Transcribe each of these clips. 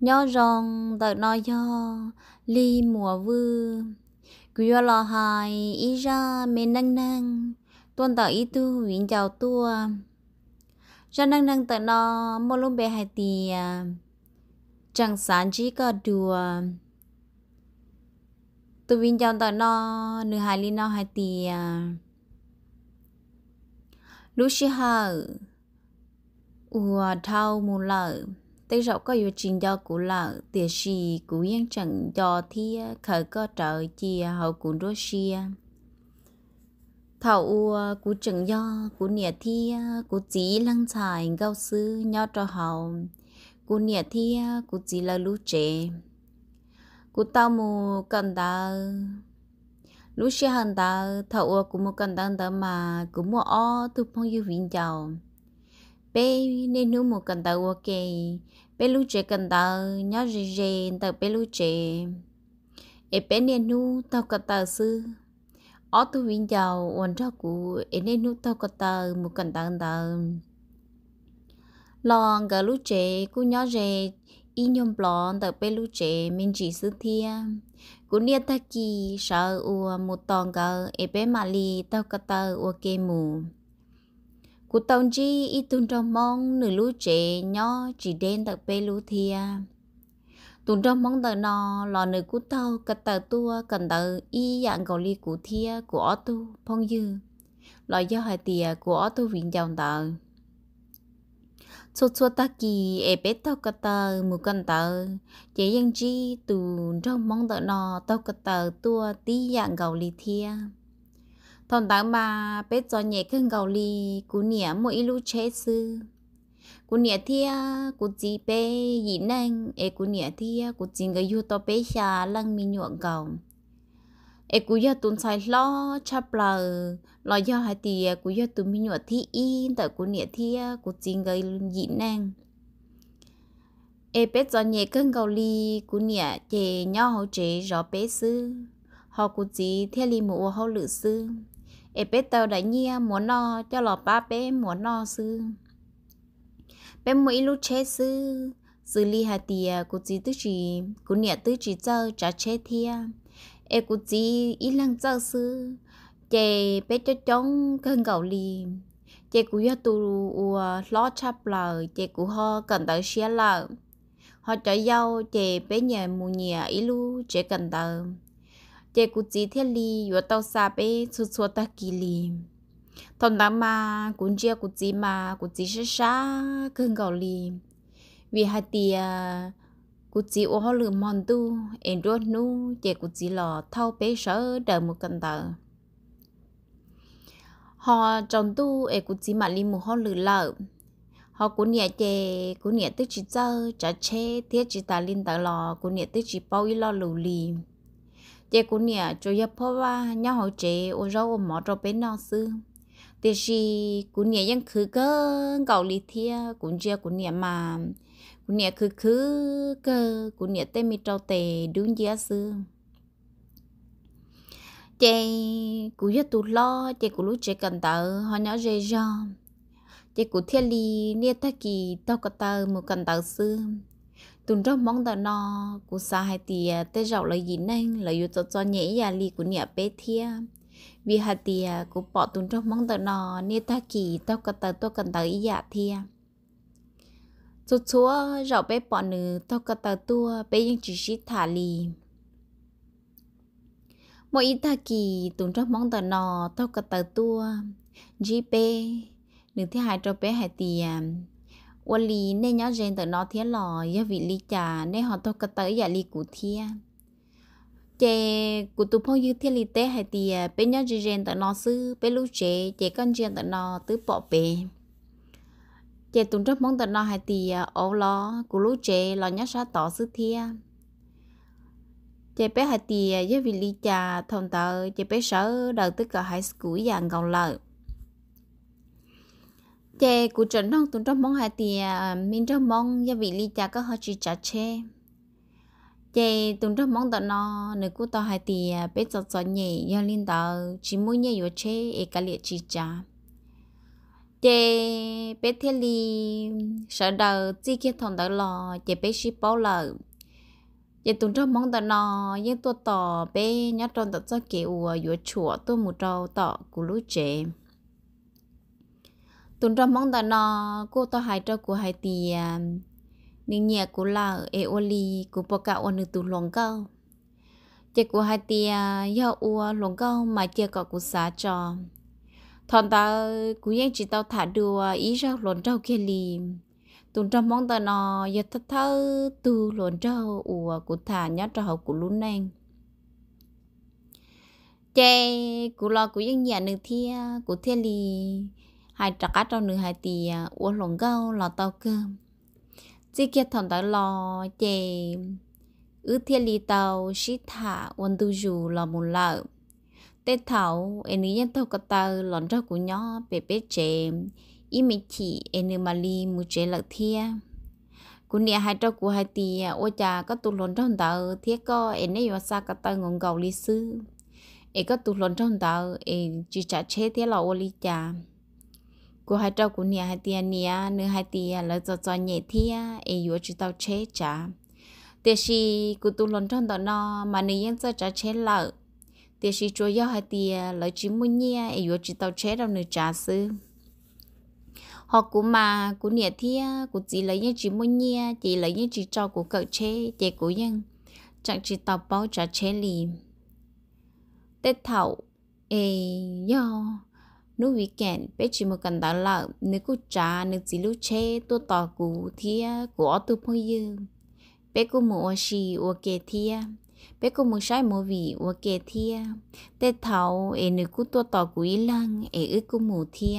nhớ rong tờ nó do ly mùa vư. Quý lo hài ý ra mê năng năng tuần tờ ý tu viện chào tua. Ra năng năng tờ nó mô lông bè hai tì chẳng sản chỉ có đùa. Tu viện chào tờ nó nửa hài ly nó hai tì lúc xí hờ. Ua thao mù lợ tây rộng có yêu trình do cũ là tiệt sĩ cũ yên chẳng do thi khởi có trợ chia hậu cũ đô xia thảo ua cũ chẳng do cũ nịa thi cũ chỉ lăng xài gao sư nho cho hậu. Cũ nịa thi cũ chỉ là lũ trẻ. Cũ tao mù cần ta lũ xe hẳn ta thảo ua cũ mù cần ta mà cũ mù o, thu phong yêu vinh giàu bé nên nu một cần tàu ok bé lu chế cần tàu nhớ gì gì tàu bé lu chế e bé nên nu tàu cần tàu sư ở tu viên giàu hoàn cho cụ e nên nu tàu cần tàu một cần tàu tàu lòng gà lu chế cú nhớ gì y nhom blon tàu bé lu chế mình chỉ sư thia. Cú nia ta kỳ sợ u một tòn gờ. E bé mà li tàu cần tàu ok mù cú tông chi ít tuần trong mong nửa lú trẻ nhỏ chỉ đến tập bê lũ thia tuần trong mong tờ nọ lò nửa cú tàu cật tờ tua cần tờ y dạng cầu ly cú thia của ó tu, phong dư. Lò do hai tìa của ó tu viện dòng tờ. Số số ta kỳ e bé tàu cật tờ mù cần tờ. Chế dân chi tuần trong mong tờ nọ tàu cật tờ tua, tí dạng cầu ly thia thằng tao mà bé cho nhẹ khưng gầu lì, cú nhẹ mỗi lúc chế sư. Cú nhẹ thia, cú chỉ bé gì năng ê cú nhẹ thia, cú chỉ người yêu to bé xa lăng mi nhuận gầu ê cú giờ tuần xài lo chắp lờ. Lo giờ hai tì cú giờ tuần mi nhuận thi in, tại cú nhẹ thia, cú chỉ người gì năng ê bé cho nhẹ khưng gầu lì, cú nhẹ chè nhau hậu chế rõ bé sư. Họ cú chỉ theo li mù hậu lự sư ê, bé tàu đã nhia muốn no cho lọ ba bé muốn no sư. Bé mỗi lúc chế sư xử li hạt tìa của chị tư chị của nhà tư chị cho trả chế thia. Ê của chị ít lăng cho sư chè bé cho chống cơn gạo li chè cô ya tu lo chắp lời chè cô ho cần tới xia lợ họ cho nhau chè bé nhà mù nhà ít lu chè cần tới chế cụ chỉ thiết li vừa tàu xa bê chú chú ta kỳ li thằng ta mà cũng chia cụ chỉ mà cụ chỉ sẽ xa cơn gạo li vì hai tia cụ chỉ ô họ lửa mòn tu em đốt nu chế cụ chỉ lò thâu bê sở đợi một cân tờ họ trồng tu em cụ chỉ mà li một họ lửa lợ họ cũng nhẹ chè cũng nhẹ tức chỉ chơi trả chế thiết chỉ ta linh tờ lò cũng nhẹ tức chỉ bao y lo lù lì chị cũng nè cho yếp phó ba, nhau hỏi chị ô rau ô mỏ cho bên nó sư thì chị cũng nè vẫn cứ cơ gạo lì thia cũng chị cũng nè mà cũng nè khứ khứ cơ cũng nè tên mi trâu tề đúng gì sư chị cũng rất tụt lo chị cũng lúc chị cần tờ họ nhỏ dễ dàng chị cũng thiết lý nè ta kỳ, tao có tờ một cần tờ sư tuần rất mong tờ nó cú sa hai tìa à, tê rậu là gì nên là yêu cho cho nhẹ ya li của nhà bé thia. Vì hai tìa à, cú bỏ tuần rất mong tờ nó nia ta kỳ, tao cần tờ, tao cần tờ ý dạ thia. Chút chúa rậu bé bỏ nữ, tao cần tờ tua, bé nhưng chỉ xí thả lì. Mỗi ý ta kỳ, tuần rất mong tờ nó tao cần tờ tua. Gp nữ thứ hai cho bé hai tìa ôn lì nên nhớ rèn tự nó thiên lò ya vị lì trà nên họ tôi cất tới ya lì cụ thia chè cụ tụ phong như thiên lì tế hay thì à, bên nhớ rèn tự nó sư bên lúc chè chè con rèn tự nó tứ bỏ bể chè tụng rất mong tự nó hay thì à, ổ lo cụ lúc chè lo nhớ sa tỏ sư thia chè bé hay thì ya vị lì trà thông tờ, chè bé sở đầu tất cả high school, dạng gầu lợi chè của trận nông tụi trong mong hai thì à, mình trong mong gia vị ly trà có hơi chỉ trà chè chè, tụi trong mong tụi nó nếu của tao hai thì à, bé chọt chọt nhẹ, do liên tờ, chỉ muốn nhẹ vừa chè e cả liệt chỉ trà chè bé thế li sợ đầu chỉ kia thằng đầu lò, chè bé ship bao lợ. Chè, tụi trong mong tao nọ nhưng tôi tò, bé nhớ trong tao cho kiểu à, vừa chùa tôi một trâu tỏ của lũ chè tuần trọng mong ta nó cô ta hai trâu của hai tì à, những nhà của là e oli của bọ cả onu từ lòng cao. Chỉ của hai tì à, do u à lòng cao mà chưa có của xã cho thằng ta của những cũng ยัง chỉ tao thả đùa ý ra lòng trâu kia li tuần trọng mong ta nó giờ thất thơ tu lộn trâu ủa của thả nhớ trâu hậu của lún nang. Chê của lo của những nhà nữ thia, của thiên lì hai trắc cá trong nửa hai tì à, uống lồng gâu, lò tàu cơm. Chỉ kia thầm tới lò chè ư thiên lý tàu, xí thả quân tu dù là một lợ. Tết thảo em nữ nhân thâu cái tàu lòn ra của nhỏ bé bé chè ý mình chỉ em mà li một chè lợ thia. Cú nia hai trâu của hai tì à, ô cha có tụ lòn trong tàu. Thiết có em ấy yêu xa cái tàu ngon gầu lý sư em có tụ lòn trong tàu em chỉ trả chế thế là ô li cha cô hai trâu của nhà hai tiền nhà nữa hai tiền là cho cho nhẹ thia ấy yếu chỉ tao chế trả tiền gì cô tu lần trong đó nó mà nếu yên cho trả chế lợ tiền gì chúa yêu hai tiền là chỉ muốn nhẹ ấy yếu chỉ tao chế đâu nữa trả sư họ cũng mà cũng nhẹ thia cũng chỉ lấy những chỉ muốn nhẹ chỉ lấy những chỉ cho của cậu chế chế của nhân chẳng chỉ tao bao trả chế liền tết thảo ê yo nếu weekend bé chỉ một cần đó là nếu cô trả nếu chỉ lúc chế tôi tỏ cụ thì của tôi phong yêu bé cô mua xì kê thì bé cô mua sai mua vị ok thì tết thảo em nếu cô tôi tỏ cụ ý lăng em ước cô mua thì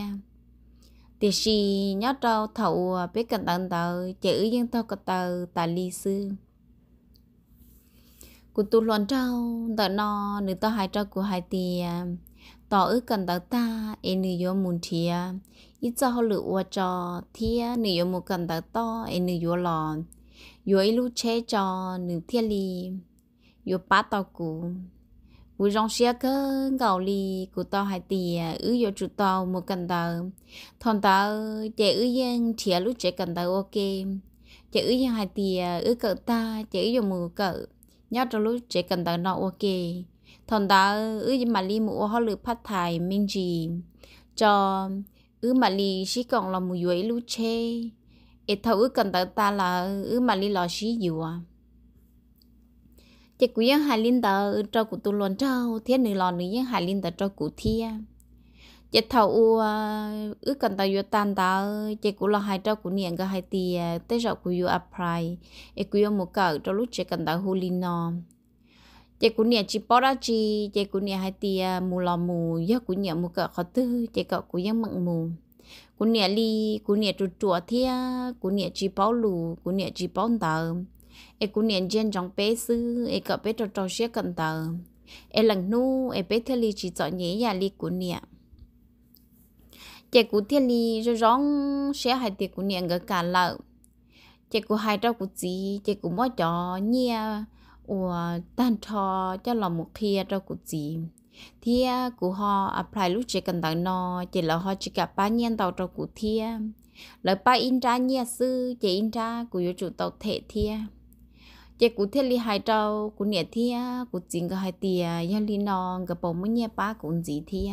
thì xì nhớ đâu thầu bé cần tận tờ chữ dân thâu cái tờ tại ly sư cô tu loạn trâu đợi nó nếu tao hai trâu của hai tiền tỏ ước cần tao ta em nữ yo muốn ít cho họ lựa qua cho thia nữ yo muốn cần tao to em nữ yo lò yo ấy lúc cho nữ thia li yo bát tao cũ. U rong xia cơ, gạo li của tao hai tia ư yo chủ tao một cần tao thằng tao chạy ư yên thia lúc chạy cần tao ok. Chạy ư yên hai tia ư cỡ ta chạy ư yo mua cỡ. Nhớ trong lúc chạy cần tao nó, ok thằng ta ư mà li mua họ lựa phát thải minh gì cho ư mà li chỉ còn là một duy lú chê. Ít thầu ư cần ta ta là ư mà li lo xí à. Chỉ quý hai linh tờ cho cụ tu luôn trâu thiên nữ lò nữ những hải linh tờ cho cụ thia chỉ thầu u ư cần ta vô tan ta chỉ cụ là hai trâu cụ niệm cái hai tia tới rồi cụ vô apply ít quý yo một cỡ cho lúc chỉ cần ta hulino chị cũng nhà chị bỏ ra chị chị cũng nhà hai tia mù lò mù giờ cũng nhà mù cỡ khó tư chị cỡ cũng nhà mặn mù cũng nhà li cũng nhà chuột chuột thia cũng nhà chị bỏ lù cũng nhà chị bỏ tờ e cũng nhà trên trong bé sư e cỡ bé trò trò xe cần tờ e lần nu e bé theo li chỉ chọn nhẹ nhà li cũng nhà chị cũng theo li rồi rong xe hai tia cũng nhà ngỡ cả lợ chị cũng hai trâu cũng gì chị cũng mỗi trò nhia ủa, tan cho cho là một khi cho cụ gì thì cụ họ apply lúc chỉ cần tặng nó chỉ là họ chỉ cả ba nhân tàu cho cụ thia lời ba in ra nhia sư, chỉ in ra cụ yêu chủ tàu thể thia chỉ cụ thiết li hai trâu, cụ nhẹ thia cụ chính cái hai tia yên li non cái bông mới nhẹ ba cũng gì thia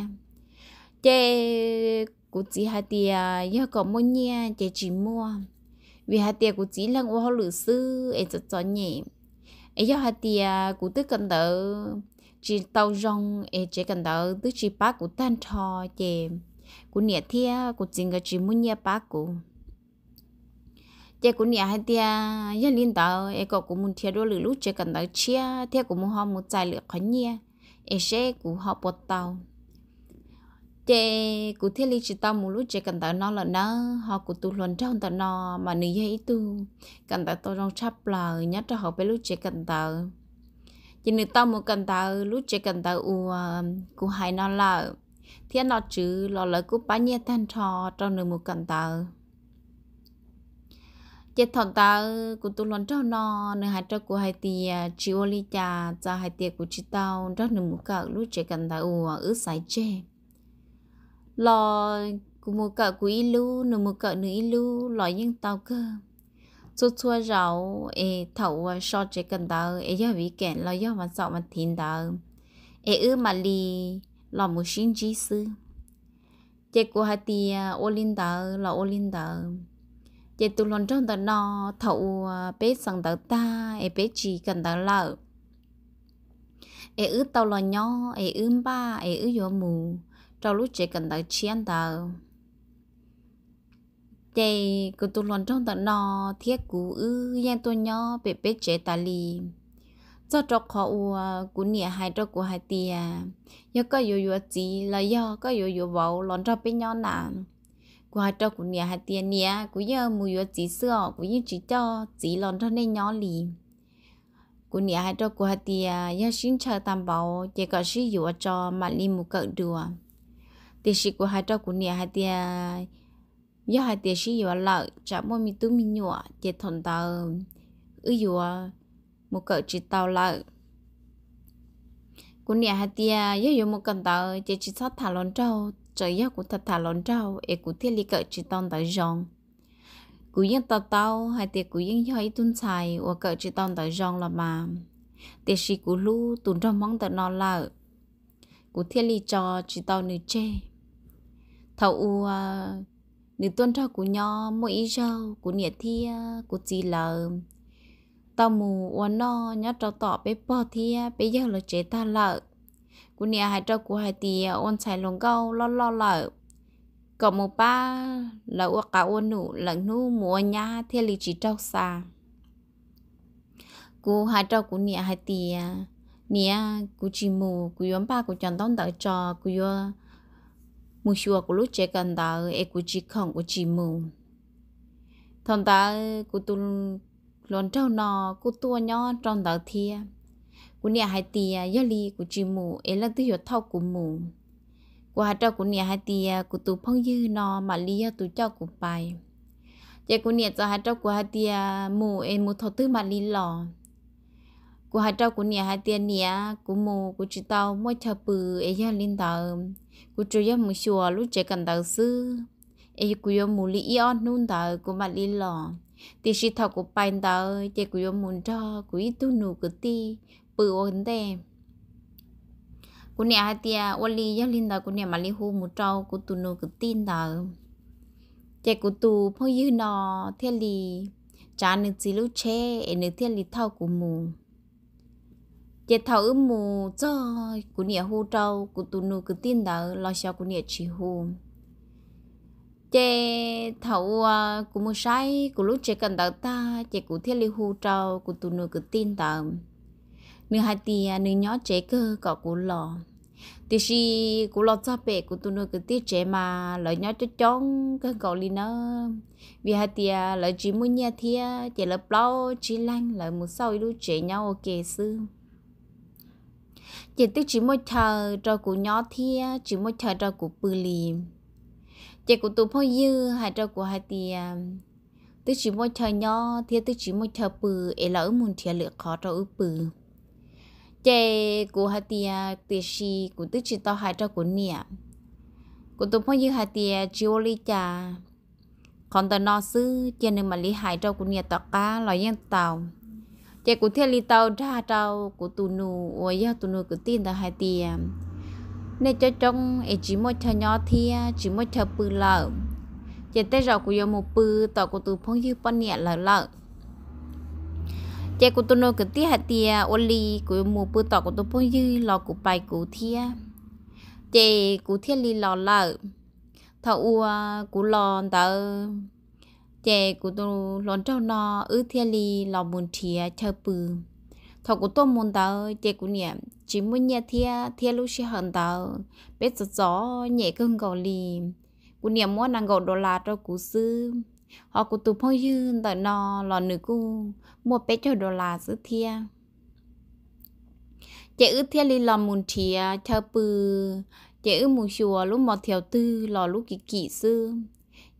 chỉ cụ chỉ hai tia yên có mới nhẹ chỉ chỉ mua. Vì hai tia cụ chỉ là ô họ lử sư, ấy cho cho nhẹ ấy do hạt tia cụ tức cần đỡ chỉ tàu rong ấy chỉ cần đỡ tức chỉ bác cụ tan thò, chè. Cụ nhẹ thia cụ chính cái chỉ muốn nhẹ bác cụ chè cụ nhẹ hạt tia giờ liên tàu ấy có cụ muốn thia đôi lửa lúc chỉ cần đỡ chia. Thia cụ muốn họ muốn tài lửa khó nhẹ. Ấy sẽ cụ họ bột tàu chế cụ thiết lý chỉ tao một lúc chế cần tao nó là nó, họ cụ tu luận trong tao nó mà nữ dây tu cần tao tao trong chắp là nhất cho họ bên lúc chế cần tao chỉ nữ tao một cần tao lúc chế cần tao u cụ hai nó là thế nó chữ lo lời cụ bá nhẹ thanh trò trong nữ một cần tao chế thằng tao cụ tu luận trong nó, nữ hai cho cụ hai tia chiu li cha cha hai tiệc cụ chỉ tao trong nữ một cỡ lúc chế cần tao u ứ sai chế lo cú mua cỡ cú ilu, nửa một cỡ nửa ilu, loại những tao cơ. Chút chua rau ê thầu so chế cần tao ê giờ bị kẹn, lo giờ mà sợ mà thìn tao ê ư, mà li lo một xin chi sư chế của hai tia ờ, ô linh tao là ô linh tao chế tu lon trong tao no thầu ờ, bé sang tao ta ê bé chỉ cần tao lợ. Ê ư tao lo nhỏ ê ư ba ê ư yo mù trâu lúc chỉ cần tàu chiến tờ chế cứ tu luận trong tận nọ thiết cú ư yang tôi nhỏ bé bé chế ta lì. Cho cho khó u cú nịa hai cho cú hai tia yo có yo yo chỉ là yo có yo yo vào lon cho bên nhỏ nà. Cú hai cho cú nịa hai tia nịa, cú yo mù yo chỉ sữa cú như chỉ cho chỉ lon cho nên nhỏ lì. Cú nịa hai cho cú hai tia yo xin chờ tam bảo chỉ có sử dụng cho mà li mu cỡ đùa tiền sĩ của hai trâu của nhà hai tiền do hai tiền sĩ vừa lợi chả mua mi tu mi nhựa chỉ thằng tao ư vừa một cỡ chỉ tàu lợi của nhà hai tiền do vừa một cần tàu chỉ chỉ sót thả lon trâu trời do của thật thả lon trâu e của thiết lý cỡ chỉ tàu tại giòn cú yên tàu tàu hai tiền cú yên hơi tuân xài và cỡ chỉ tàu tại giòn là mà tiền sĩ của lu tuân trong mong tàu nó lợi của thiết lý cho chỉ tàu nữ chê thầu à, uh, nữ tuân trâu của nhỏ mỗi ý rau của nhiệt thia à, của chị là tao mù uốn no nhớ cho tỏ bé bò thia à, bây giờ là chế ta lợ. Của nhà hai trâu của hai tì ôn xài lồng câu lo lo lợ. Cậu một ba là uống cả uốn nụ lợn nu mùa nhà thiên lý chỉ trâu xa của hai trâu của nhà hai tì nhà của chị mù của yếm ba của chọn tông đợi trò của yếm mù xua cú lúc chế cần đợi e cú chỉ không cú chỉ mù thằng ta cú tu lon trâu nò, cô tu nhỏ trong đạo thia cô nhà hai tia giờ li cô chỉ mù ấy là tiêu thâu của mù cô hai trâu cô nhà hai tia cô tu phong dư nò, mà li ya tu cho cô bài. Giờ cô nhà cho hai trâu cô hai tia mù e mù thâu tư mà li lò. Của hai trâu của nhà hai tia nhà của mù của chỉ tao mỗi chờ bự ấy giờ linh tao cô chủ yếu mù xùa lúc chế cần tao sư ấy cô yêu mù lý ion nôn tao cô mà lý lò thì sĩ thọ của bài tờ chỉ của yo muốn cho của ít tu nụ của ti bự ổn đề của nhà hai tia lý ya linh tờ cô nhà mà lý hu một trâu cô tu nụ của tin tờ chỉ của tu phong dư nọ thiên li trả nữ chỉ lúc chế nữ thiên li thọ của mù chỉ thấu mù cho của nhà hô trâu của tu nụ cứ tin tờ lo sao của nhà chỉ hô chế thấu của một sai của lúc chế cần đào ta chế của thiết lý hô trâu của tụ nửa cứ tin tờ nửa hai tia nửa nhỏ chế cơ có của lò thì si của lò cho bể của tụ nửa cứ tiết chế mà lợi nhỏ cho chóng cơ cậu li nó vì hai tia lợi chỉ muốn nhà thia chế lợi bao chỉ lanh lợi một sau lúc chế nhau ok xưa chỉ tức chỉ một thờ cho cụ nhỏ thia, chỉ một thờ cho cụ bự lì chỉ cụ tụ phong dư hay cho cụ hai tia tức chỉ một chờ nhỏ thia tức chỉ một chờ bự ấy là ở muốn thia lựa khó cho ở bự. Chỉ cụ hai tia thì si của tức chỉ tao hai cho cụ nia cụ tụ phong dư hai tia chiêu li cha còn tao nó sư chỉ nên mà lý hai cho cụ nia tao cá lo yên tàu chị cụ thiệt li tàu ra tàu của tụ nụ, ôi ya tụ nụ cứ tin là hai tiền nên cho trong ấy chỉ một thằng nhỏ thì à, chỉ một thằng bự lợ. Chỉ tới rồi của một bự tàu của từ phong như bận nhẹ lợ lợ. Cụ cũng tôi cứ cái hai tiền tia li của một bự tàu của từ phong như lọ của bài cụ thia à. chỉ cụ thiên li lọ lợ. Thầu ua cụ lọ tao chè của tôi lon trâu nó, ư thiên li lò buồn thia chờ bự. Thọ của tôi muốn tao chè của nhẹ chỉ muốn nhẹ thia thia lúc sẽ hận tao biết gió gió, nhẹ cơn gò lì. Của nhẹ muốn nàng gò đô la cho cú sư họ của tôi phong dư tại nó lò nữ cu, mua bé cho đô la giữ thia. Chè ư thiên li lò muốn thia chờ bự. Chè ư mù chùa lúc mò theo tư, lò lúc kỳ kỳ sư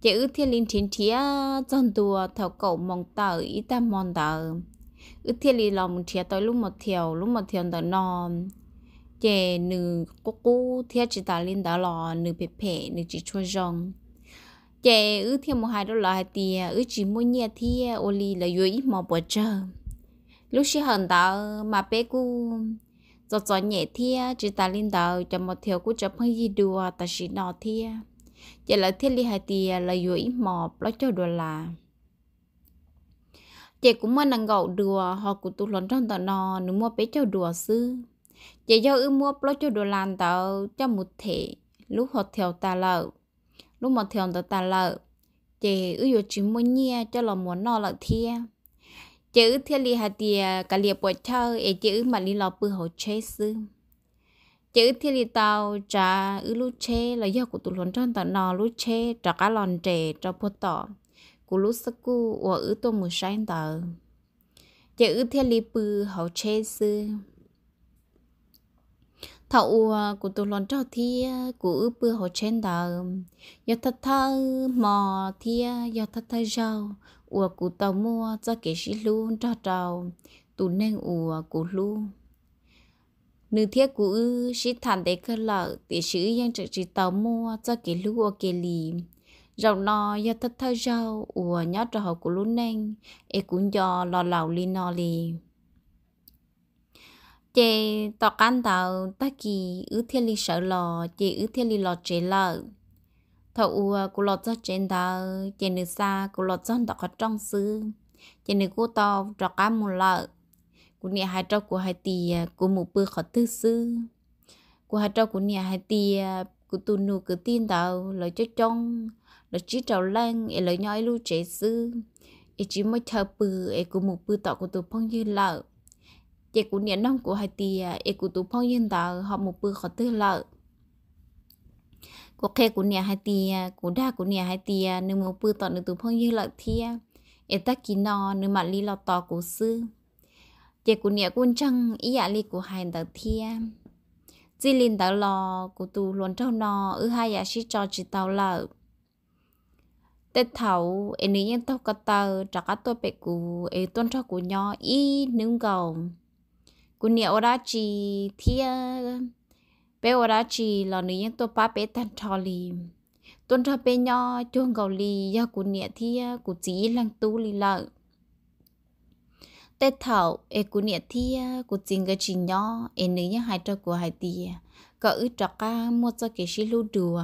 chị ư thiên linh thiên chia chân đùa thảo cậu mong tờ ít ta mong tờ. Ước thiên linh lòng chia tới lúc một thiểu lúc một thiểu tờ nò. Chè nữ cô cô thiết chỉ ta lên đó lò nữ bẹp bẹp nữ chỉ chua rong chè ư thiên một hai đó là hai tia ư chỉ mua nhẹ thì ô li là yêu ít mò bữa chờ lúc xí hận tờ mà bé cô giọt giọt nhẹ thì chỉ ta linh tờ cho một thiếu cô cho phong gì đùa, ta chỉ nọ thì chè là thiết lý hai tiền à, là dưới mò lo cho đùa là. Chị cũng mua nàng gạo đùa họ cũng tụ lon trong tờ nò, nếu mua bé cho đùa sư chị do ư mua lo cho đùa làm tạo cho một thể lúc họ theo ta lợ lúc mà theo tờ ta lợ chị ư yo chỉ mua nhia cho là muốn no lợ thia. Chị ư thiên lý hai tiề à, cả liệp bội thơ ấy chị ư mà lý lọ bự hậu chế sư chữ thiên li tàu trà ư lu chế là do của tụ luận trong tàu nò lu chế trà cá lòn trẻ trà bố tỏ của lu sắc cu và ư tô mù sáng tờ. Chữ ư thiên li bự hậu chế sư. Thầu của tụ lần trong thi của ư bữa hậu trên đờ do thật thơ mò thi do thật thơ rau. Ủa của tàu mua cho cái sĩ luôn cho trâu tụ nên ủa của luôn nữ thiết cũ sĩ thành để cơ lợ để sử yên trực chỉ tàu mua cho cái lúa ủa cái lì. Rau nò do thất thơ rau ủa nhớ trò hậu của luôn nên e cũng do lò lầu li no li chị tao can tàu ta kỳ ứ thiên li sợ lò chị ứ thiên li lò chế lợ. Thầu ua của lò cho trên tàu chị nữ xa của lò cho tao có trong xứ. Chị nữ cô to cho cá mù lợ của nhà hai trâu của hai tì à, của một bữa khó tư sư của hai trâu của nhà hai tì à, của tu nụ cứ tin tao, lời cho trong lời chỉ trâu lên lời nhói lưu chế sư chỉ mới thở bự của một bữa tao của tu phong như lợ. Chị của nhà nông của hai tỷ ấy à, của tu phong như tao, họ một bữa khó tư lợ. Của khe của nhà hai tỷ của đa của nhà hai tỷ nếu một bữa tọ được tu phong như lợ thia. Ấy ta kỳ nọ nếu mà lý lọ tọ của sư chị của nhớ quân chăng ý à li của hai đầu thiên chỉ linh đầu lò của tù luôn trâu nò, ư hai ạ sĩ cho chị tàu lợ. Tết thầu em nữ nhân tóc cắt tờ trả cắt tôi bé của em tôn cho của nhỏ ý nướng gầu. Nhớ ở ora chị thiên bé ora chị là nữ nhân tôi ba bé tan trò li tuân trò bé nhỏ chuông cầu li do của nia thiên của chỉ lăng tu li lợ tết thảo e cú nia thia à, cú chính cái chỉ nhỏ e nữ nhân hai trò của hai tia à. có ư trò ca mua cho cái xí lưu đùa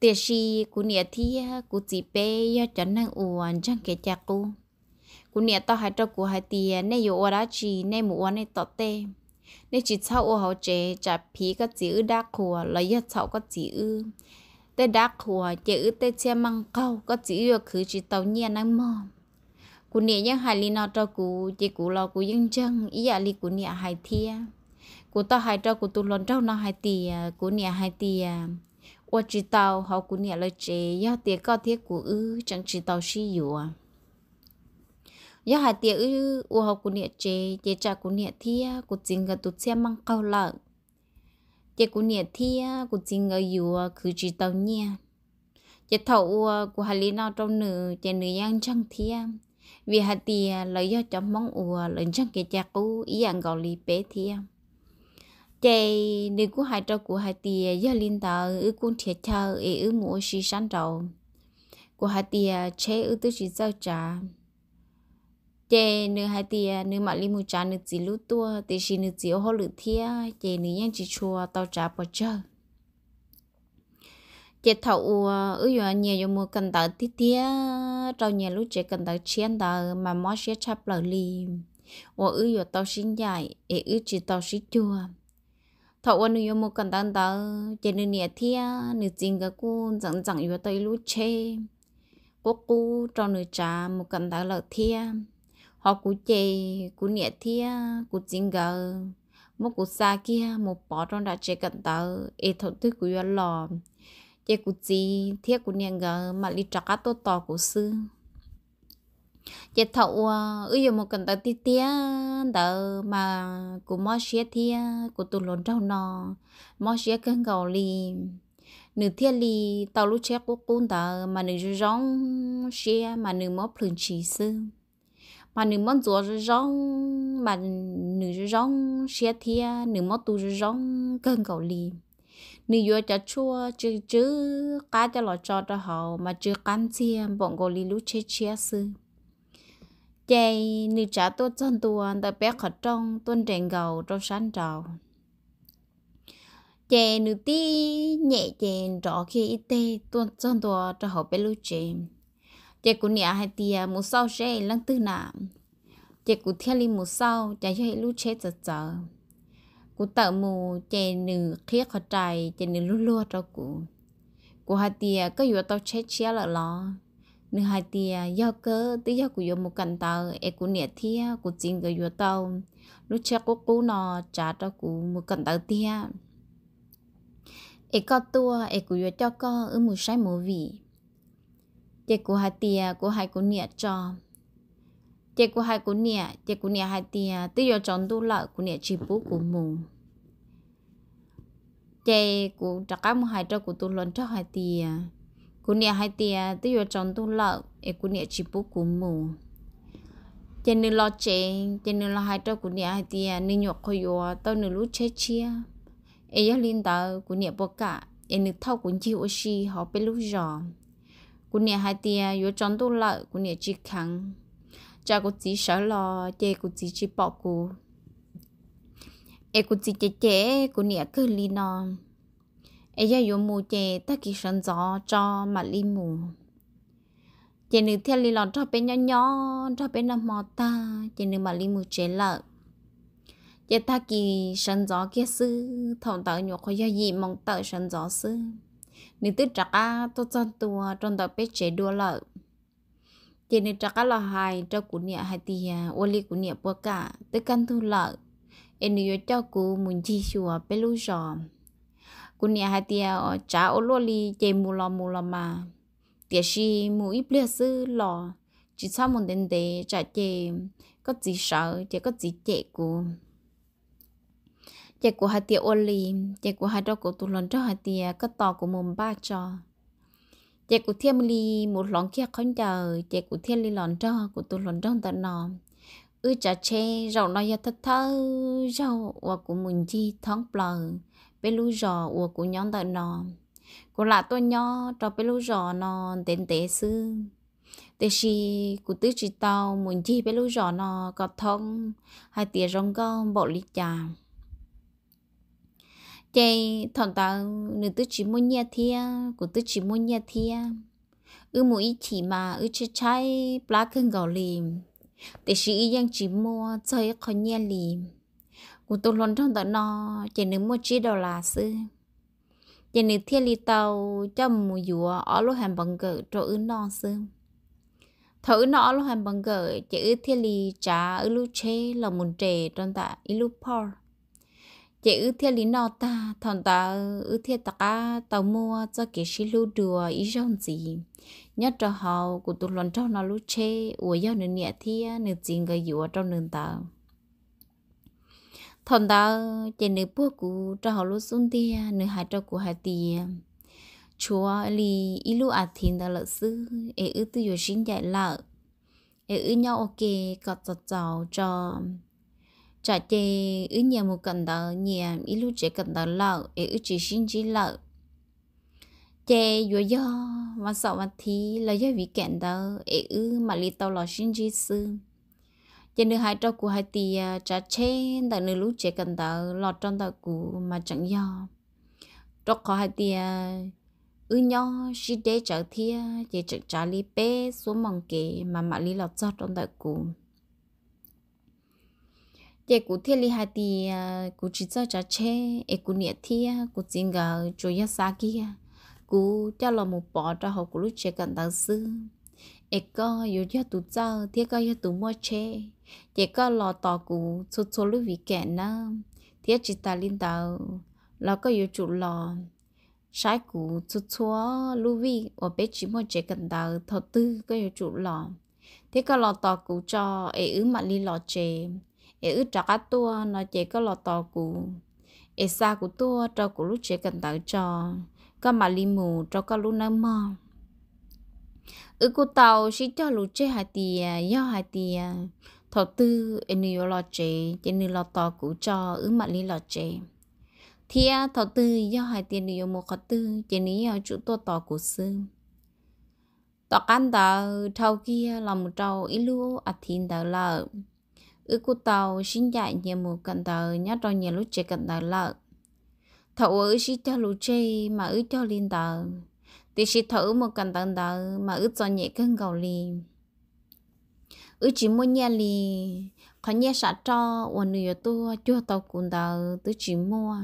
tiệt si cú nia thia cú chỉ bé do à, chẳng năng uổng chẳng cái cha cú cú nè tao hai trâu của hai tiền nay yêu ora chi nay nè ora nay tọt tê. Nay chỉ sau ô hậu chế chả phí cái chữ đa khua lấy ít sau cái chữ tê đá khua chữ tê che măng câu cái chữ khứ chỉ tàu nhẹ năng mòm cú nè nhá hai li nó cho cú chỉ cú lo cú dân chân ý à li cú nè hai thia cú tao hai cho cú tu lon trâu nó hai tì cú nè hai tì ô chỉ tàu họ cú nè lời chế do tiền có thiết cú ư chẳng chỉ tàu xí dụ à do hai tia ư ô họ cú niệm chế chế cha cú niệm thia cú chính cái tụt xem mang câu lợ chế cú niệm thia cú chính cái yêu cứ chỉ tàu nhia chế thầu của hai lý nào trong nữ chế nữ yang chẳng thia vì hạt tiền à, lấy do cho mong u lấy chẳng cái chạc cũ ý ăn gọi lý bé thia chạy nữ của hai trâu của à, hai tia do linh tờ, ư cuốn thiệt chờ ư mua xì sáng trầu của hai tia à, chế ư tư chỉ giao trả chạy nữ hai tia nữ mà li mu cha nữ chỉ lu tua thì chỉ nữ chỉ ô lử thia chạy nữ nhanh chỉ chua tao trả bỏ chờ chè thầu ư yu nhiều yu mu cần tờ tí tia trâu nhà lúc chè cần tới chiến tờ mà mó sẽ chắp lở lì. Ở ư yu tao xin dài ế ư chỉ tao xin chua thầu ư yu mu cần tờ tờ chè nữ nhẹ thia nữ chính cái cu chẳng chẳng yu tới lúc chê cô cô trâu nữ trà mu cần tờ lở thia họ cú chê cú nhẹ thia cú chính gờ một cú xa kia một bỏ trong đã chế cần tờ ế thổ tư cú yo lòm chế cụ chi thiết cụ nhẹ gờ mà li trắc tô to cụ sư chế thậu ư yêu một cần tờ tí tía đờ mà cụ mò xía thia cụ tụ lồn trâu nò mò xía cơn gầu li nữ thiên li tàu lúc chết của cún tờ mà nữ rong xía mà nữ mò phừng chỉ sư mà nữ mò muốn 做是 rong mà nữ rong xía thia nữ mò tu rong cơn gầu li nếu vừa cho chua chứ chứ cá cho lọ cho cho họ mà chưa cắn chia bọn cô li lú chết chia sư. Chạy nếu trả tôi chân tuần tại bé khẩn trong tuần đèn gầu trong sáng trào chạy nếu tí nhẹ chạy rõ khi ít tê tuần chân tuần cho họ bé lú chạy chạy cũng nhà hai tia một sau sẽ lăng tư nạm. Chạy cũng thiên li một sau chạy cho lú chết giật giật cú mù chè nử khía khó trái chè nử lúa lúa cho cú cú hai tia có yếu tao chết chia lại lo. Nử hai tia do cơ tí do cú yếu một cảnh tàu e cú nhẹ thia cú chính cái yếu tao. Lúc chết cú cú nó trả cho cú một cảnh tàu tia e có tua e cú yếu cho co ở một sai một vị chè cú hai tia cú hai cú nhẹ cho chế của hai của nè chế của nè hai tia tự do chọn tu lợi của nè chỉ bố của mù chế của chắc cả một hai trâu của tu luận cho hai tia của nè hai tia tự do chọn tu lợi e của nè chỉ bố của mù chế nên lo chế chế nên lo hai trâu của nè hai tia nên nhọc khôi yo tao nên lú chế chia e giờ linh tao của nè bố cả e nên thâu của chịu oxy họ bị lú giò của nè hai tia yo chọn tu lợi của nè chỉ kháng cha cô chỉ sợ lo, chê cô chỉ chỉ bỏ cô e cô chỉ chê chê cô nhẹ cứ li nó e giờ yêu mù chê, ta kỳ sân gió, cho mà li mù. Chê nữ theo li lon, cho bên nhỏ nhỏ, cho bên nằm mò ta. Chê nữ mà li mù chê lợ chê ta kỳ sân gió kia sư thòng tờ nhọ khó gì mong tờ sân gió sư nữ tức trạc á tôi chân tua trong tờ bế chế đua lợ chỉ nên trả là hai cho cụ nhà hai tia ô li cụ nhà bữa cả tới căn thu lợi em nhớ cho cụ muốn chi chùa bé lu giò cụ nhà hai tia ở trả ô lô li chơi mù lò mù lò mà tiếc gì mù ít bia sư lò chỉ sao muốn đến để trả chơi có gì sợ chỉ có gì chạy cụ chạy cụ hai tia ô li chạy cụ hai đó cụ tu lần cho hai tia có to của mồm ba cho chị cụ thiên li một lon kia không chờ, chị của thiên li lon cho của tôi lon trong tận nọ. Ư chả chê, rau nói thật thơ rau và của mình chi thắng bờ. Bên lú giò và của nhóm tận nọ. Của lạ tôi nhỏ cho bên lú giò nó đến tế sư tế si của tứ chỉ tàu, mình chi bên lú giò nó có thông. Hai tia rong con bộ lý trà chạy thằng ta nữ tư chỉ muốn nhà thia của tư chỉ muốn nhà thia ư mũi chỉ mà ư chơi trái black hơn gạo lìm để sĩ yang chỉ mua chơi khó nhà lìm của tôi luôn trong tận nó chỉ nữ mua chỉ đô là sư chỉ nữ thiên li tàu cho mùa dùa ở lô hàng bằng gờ cho ư no sư thử nó lô hàng bằng gờ chỉ ư thiên li trả ư lu chế là một trẻ trong tại ư lu por chị ư thiên lý nọ ta, thằng ta ư thiên ta cá tàu mua cho cái xí lưu đùa ý rong gì. Nhất cho họ của tụi lần trong nó lúc chê, ủa do nửa nhẹ thia, nửa chín cái dụ trong nửa tàu thằng ta chị nửa bữa của cho họ lúc xuống đi nửa hai cho của hai tì. Chúa lì ý lu à thiên ta lợi sư ế ư tư yo sinh dạy lợ. Ế ư nhau ok cọt giọt giàu cho chả chê ứ nhà một cần đó nhà ít lúc chế cần đó lợ ứ chỉ xin chỉ lợ. Chê vừa do mà sợ mà thì là do vì kẹn đó ứ mà li tàu là xin chỉ sư chê nữ hai trâu của hai tì à, chả chê tại nữ lúc chế cần đó lọt trong đó của mà chẳng do. Trâu có hai tì à, ư nhỏ chỉ để trở thia chê chợ trả li bé xuống mong kể mà mà li lọt cho trong đó của để cụ thiết li hai thì à, cụ chỉ cho trả che e cụ nhẹ thia à, cụ chính gà cho ya sa kia cụ cho là một bỏ cho họ cụ lúc chơi cần đạo sư e có yo cho tụ cho thiết có yo tụ mua che. Để có lò tỏ cụ số số lúc vị kẻ na thiết chỉ ta linh đạo là có yo chủ lò. Sai cụ số số lúc vị ở bên chỉ mua chơi cần đạo thọ tư có yo chủ lò. Thế có lò tỏ cụ cho e ứ mặt li lò chơi e ư trả cá tua, nó chỉ có lọ tò cụ e xa của tua cho cụ lúc chế cần tới cho có mà li mù cho có lúc nấm mò. Ư cụ tàu chỉ cho lúc chế hai tia do hai tia thọ tư e nữ lọ chế chế nữ lọ tò cụ cho ư mà li lọ chế. Thia thọ tư, do hai tiền nhiều một khó tư, chế ní ở chủ tua tò của sư tỏ căn tờ thâu kia là một trâu ít lúa à thiên tờ lợ ư cô tàu xin dạy nhiều mù cần tờ nhớ cho nhiều lúc chế cần tờ lợ. Thầu ư xin cho lúc chế mà ư cho liên tờ. Thì xin thử một cần tờ tờ mà ư cho nhẹ cân cầu liền ư chỉ muốn nhà liền khó nhẹ sợ cho và nửa tôi chưa tàu cùng tờ tôi chỉ mua.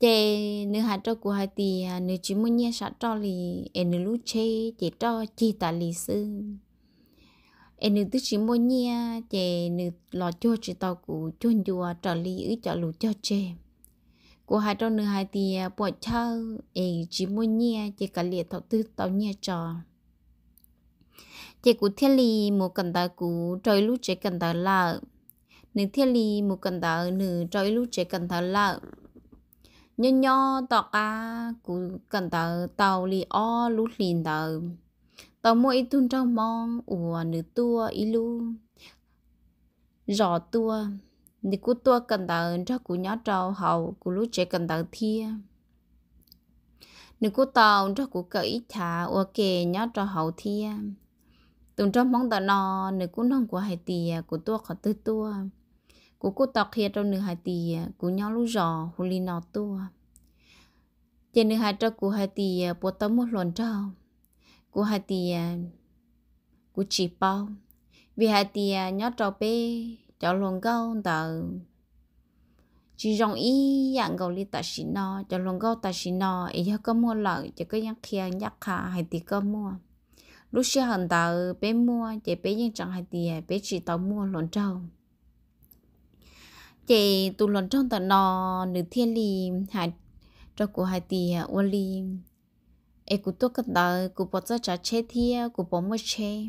Chè nữ hạt cho của hai tỷ nữ chỉ muốn nhẹ sợ cho lì em nữ lúc chê chỉ cho chi ta lì sư em nữ tư chỉ muốn nhẹ chè nữ lò cho chỉ tàu của chôn chùa trở lý ứ trở lù cho chè. Của hai trong nữ hai thì à, bỏ chao. Em chỉ muốn nhẹ chè cả liệt thọ tư tàu nhẹ trò. Chè của thiên lì một cần ta của trời lúc chè cần ta lợ, nữ thiên lì một cần ta nữ trời lúc chè cần ta lợ, nhỏ nhỏ tọ à, ca cụ cần tờ tàu lì o lút lìn tờ tao mua ít thun trong mong ủa nữ tua, ý lu. Rõ tua nữ cú tua cần tờ cho cú nhỏ trâu hậu cú lút trẻ cần tờ thia nữ cú tàu cho cú cỡ ít thả, ủa kề nhỏ trâu hậu thia từng trong mong tờ nò nữ cú nong của hai tìa của tua khỏi tư tua. Cú cú tọc kia trong nửa hai tì cú nhau lú rõ hù li nọ tua. Trên nửa hai trâu cú hai tì bộ tấm một lần trâu cô hà tì à, cô chỉ bao. Vì hà tì à, nhớ trâu bê cho luôn câu tờ. Chỉ rong ý, dạng gầu li ta xí nó cho luôn câu ta xí nó ý có mua lợi cho cái nhắc kia nhắc khả hai tì có mua. Lúc xưa hận tờ bé mua chỉ bé nhưng chẳng hai tì à, bé chỉ tao mua lồng trâu. Chị tụ lần trong tận nọ nữ thiên li hạt cho của hai tì ô li e cụ tốt cái đó cụ bỏ ra trả chế thì à, cụ bỏ mất chế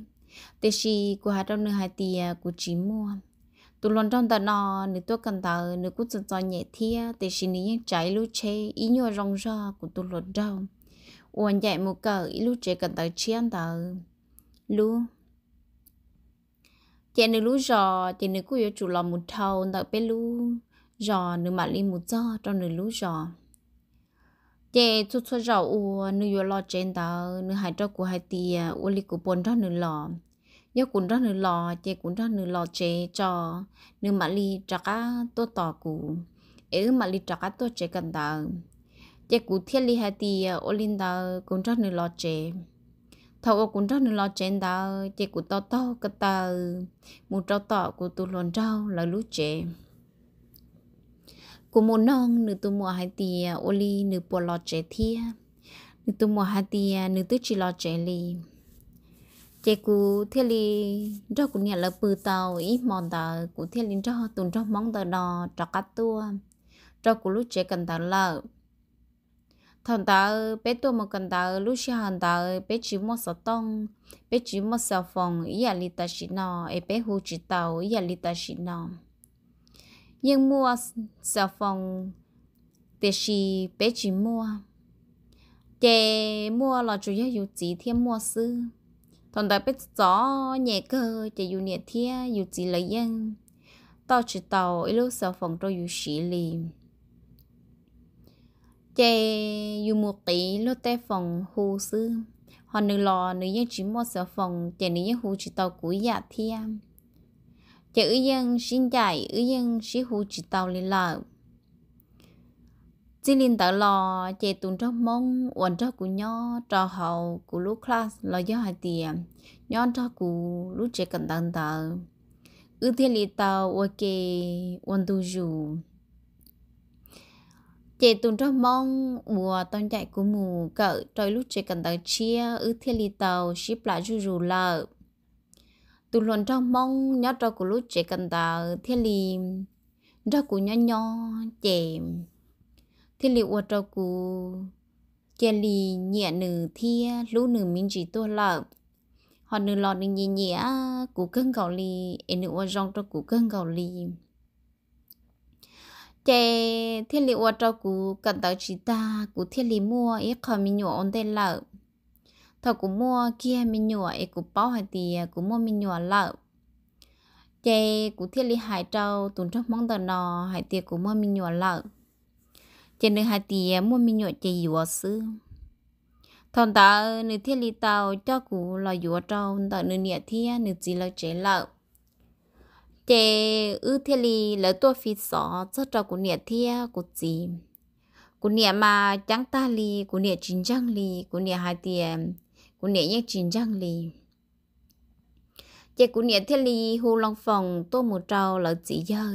thế thì cụ hai trong nửa hai tì à, cụ chỉ mua. Tụ lần trong đó nọ, nửa tốt cái đó nửa cụ chân cho nhẹ thì à, thế thì nửa những trái lú chế ý nhua rong ra cú tụ lần trong uốn dạy một cờ, ý lú chế cận đời chiến đời lú. Chị nữ lú giò chị nữ cũng yêu chủ lòng một thầu đợi bé lú. Giò nữ mà li một giò trong nữ lú giò chế chút chút rau u nữ yo lo trên đó nữ hai trâu của hai tia à, u li của bốn cho nữ lò. Nhớ cũng cho nữ lò chế cũng cho nữ lò chế cho nữ mà li cho cá tô tỏ cụ ế mà li cho cá tô chế cần đó chế cũng thiết li hai tia à, u linh đó cũng cho nữ lò chế thầu cũng rất là trên đó chỉ của tao tao cái tao một trâu tọ của tôi luôn trâu là lú chế của một non nữ tu mùa hai tia li nữ bỏ lọt trẻ thia nữ tu mùa hai tia nữ tôi chỉ lọt trẻ li chế của thiết li cho của nhà là bự tàu ít mòn tàu của thiết li cho tuần cho mong tàu đò cho cắt tua cho của lúc chế cần tàu lợn thằng ta bé tua một cần ta lúc xe hàng ta bé chỉ một số tông bé chỉ một số phòng ý à li ta chỉ nó ấy bé hú chỉ tàu ý à li ta chỉ nó nhưng mua xà phòng bé chỉ bé chỉ mua. Để mua là chủ yếu dùng chỉ thêm mua sư. Thằng ta biết rõ nhẹ cơ, chè dùng nhẹ thia dùng chỉ lấy yên. Tao chỉ tàu ít lúc xà phòng tôi dùng xỉ lì. Chè dù một tỷ lúc tê phòng hồ sư. Họ nữ lò nữ yên chỉ mua xà phòng, chè nữ yên hồ chỉ tàu cúi dạ thiên chị ư dân xin chạy ư dân, sĩ hồ chỉ tàu lên lợ chỉ liên tờ lò chị tuần trong mong uẩn cho của nhỏ trò hậu của lúc class là do hai tiền nhỏ cho cụ lúc chị cần tận tờ, ư thiên lý tàu ok uẩn tu dù chị tuần cho mong mùa tôn chạy của mù cỡ trời lúc chị cần tới chia, ư thiên lý tàu ship lại rù rù lợ tu luôn trong mong nhớ cho của lúc chị cần ta thiên lý cho của nhỏ nhỏ chị thiên lý ua cho của chị lì, nhẹ nữ thia lũ nữ mình chỉ tua lợ. Họ nữ lọ nữ nhẹ nhẹ của cân gạo lì em nữ ua rong cho của cân gạo lì. Chè thiên lý ô cho cụ cần ta chỉ ta cụ thiên lý mua, ít khỏi mình nhổ ổn tên lợ thọ cũng mua kia mình nhọ ấy cũng bao hai tì à, cũng mua mình nhọ lợ. Chè cũng thiết lý hải trâu tuần trước mong tờ nò hải tì cũng mua mình nhọ lợ. Trên nơi hai tia mua mình nhọ chạy dùa sư thằng ta nữ thiết lý tàu cho cụ là dùa trâu tờ nữ nhẹ thia nữ chỉ là chế lợ. Chế ư thiết lý lỡ tua phi sọ cho trâu cụ nhẹ thia cụ gì cụ nhẹ mà chẳng ta lì, cụ nhẹ chính chẳng lì, cụ nhẹ hai tiền cú nhẹ nhét trên răng li chế cú nhẹ thiết li hù long phòng tô một trâu là chỉ giờ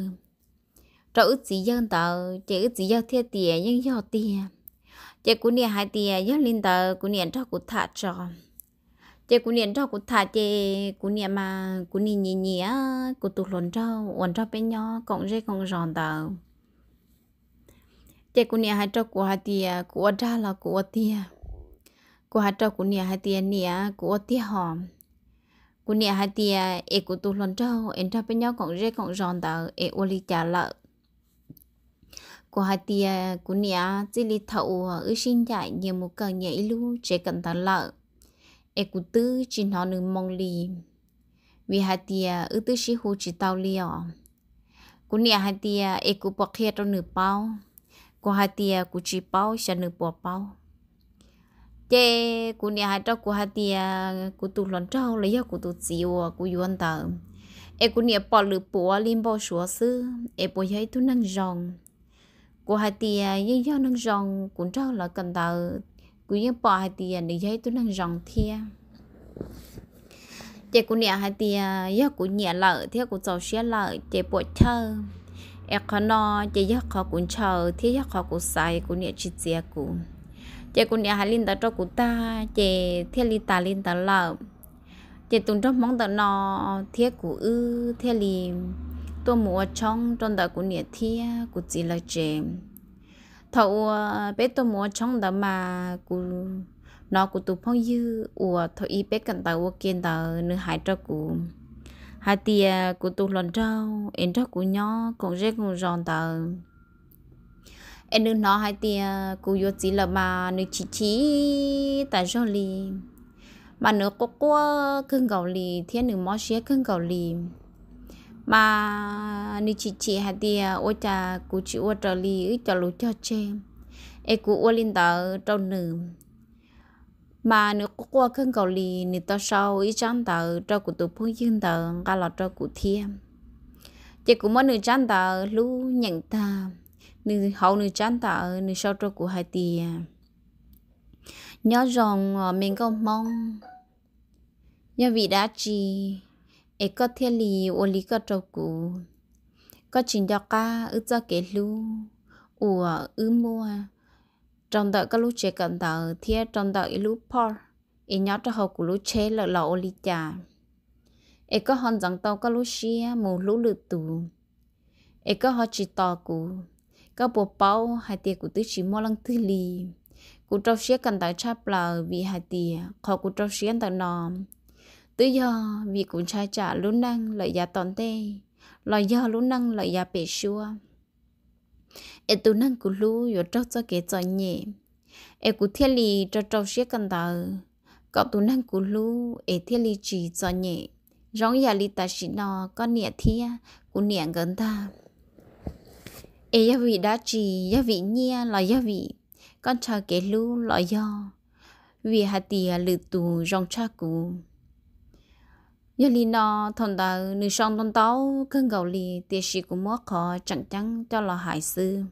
trâu ư chỉ giờ tờ chế ư chỉ giờ thiết tia nhưng do tia chế cú niệm hai tia nhớ linh tờ cú niệm cho cú thả trò, chế cú niệm cho cú thả chế cú niệm mà cú nhìn nhì nhỉ cú tụt lồn trâu uốn trâu bên nhau cộng dây cộng giòn tờ. Chế cú niệm hai trâu cú hai tia cú ở ra là cú ở tiề cô hát cho nia niệm hai nia niệm cú tia hòm của nia hai tia e của tu lon cho em cho bên nhau còn dây còn giòn tờ e ô li trả lợi của hai tia của nia chỉ li thầu ở xin dạy nhiều một cờ nhảy lu chế cần tận lợ e của tư chỉ nó nữ mong li vì hai tia ở tư sĩ hồ chỉ tao li ở của nia hai tia e của bọc hết trong nửa bao của hai tia của chỉ bao sẽ nửa bỏ bao chế của nia hai trâu của hai tia của tụ lon trâu, lấy của tụ chiều của yuan tờ. E của nia bỏ lửa bỏ lim bỏ sủa sư e bỏ giấy tu năng rong của hai tia nhưng do năng rong cũng trâu là cần tờ. Của những bỏ hai tia để giấy tu năng rong thia. Chế của nhà hai tia do của nhà lợ theo của cháu xe lợ chế bỏ thơ. Em khó no chế do khó cũng chờ thì do khó cũng sai của nhà chị chia của chị cũng nhà hai linh tờ cho cụ ta chị theo linh tà linh tờ lợi chị tung trong mong tờ nó thiết cụ ư theo linh tôi mua trong trong tờ của nhà thiết cụ chỉ là chị thầu bé tôi mua trong tờ mà cụ, nó cụ tụ phong dư ủa thầu y bé cần tàu kiên tờ nữ hại cho cụ, hai tia cụ tụ lần trâu em cho cụ nhỏ cũng rất cũng giòn tàu em đừng nói hai tia của yo chỉ là mà nữ chỉ chỉ tại do li mà nữ có qua cưng gạo li thiên nữ mò xía cưng gạo li mà nữ chị chị hai tia ô cha cụ chị ô trợ li ít cho lũ cho chê. Em cụ ô linh tờ trong nữ mà nữ có qua cưng cầu lì nữ tao sau ít chăn tờ cho cụ tụ phong dương tờ ga lọt cho cụ thiên chị cũng muốn nữ chăn tờ lũ nhận tờ nữ hậu nữ chán tạ nữ sau cho của hai tì à. nhớ rằng mình có mong nhớ vị đã chi ấy có thiên lý ô lý có trâu cụ có chính cho ca ư cho kể lu ủa ư mua. Trong đợi các lúc chế cận tờ thiết trong đợi lúc por ấy nhớ cho hậu của lúc chế là lọ ô lý trà ấy có hòn rằng tàu các lúc xia, mù lũ lự tù. Ấy có họ chỉ tò cụ có bộ bao hai tiệc của tứ chỉ mua lăng tư lì. Cụ trâu xia cần tại chắp là vì hai tiệc khó cụ trâu xia tại nòm tứ do vì cụ trai trả luôn năng lợi dạ giá tòn tê. Lợi do luôn năng lợi giá bể xua. E tu năng của lu yo trâu cho kế cho nhẹ. E cụ thiên lì cho trâu xế cần tại cậu tu năng của lu e thiên lì chỉ cho nhẹ. Rong nhà dạ lì ta chỉ nò có nhẹ thia của nhẹ gần ta e ya vị đã chỉ ya vị nhia là ya vị. Con chờ kế lu là do. Vì hạt tìa lử tù rong cha cũ giờ li nó thằng ta nữ song thằng tao cơn gạo li tiệt sĩ của mất khó, chẳng chẳng cho là hại sư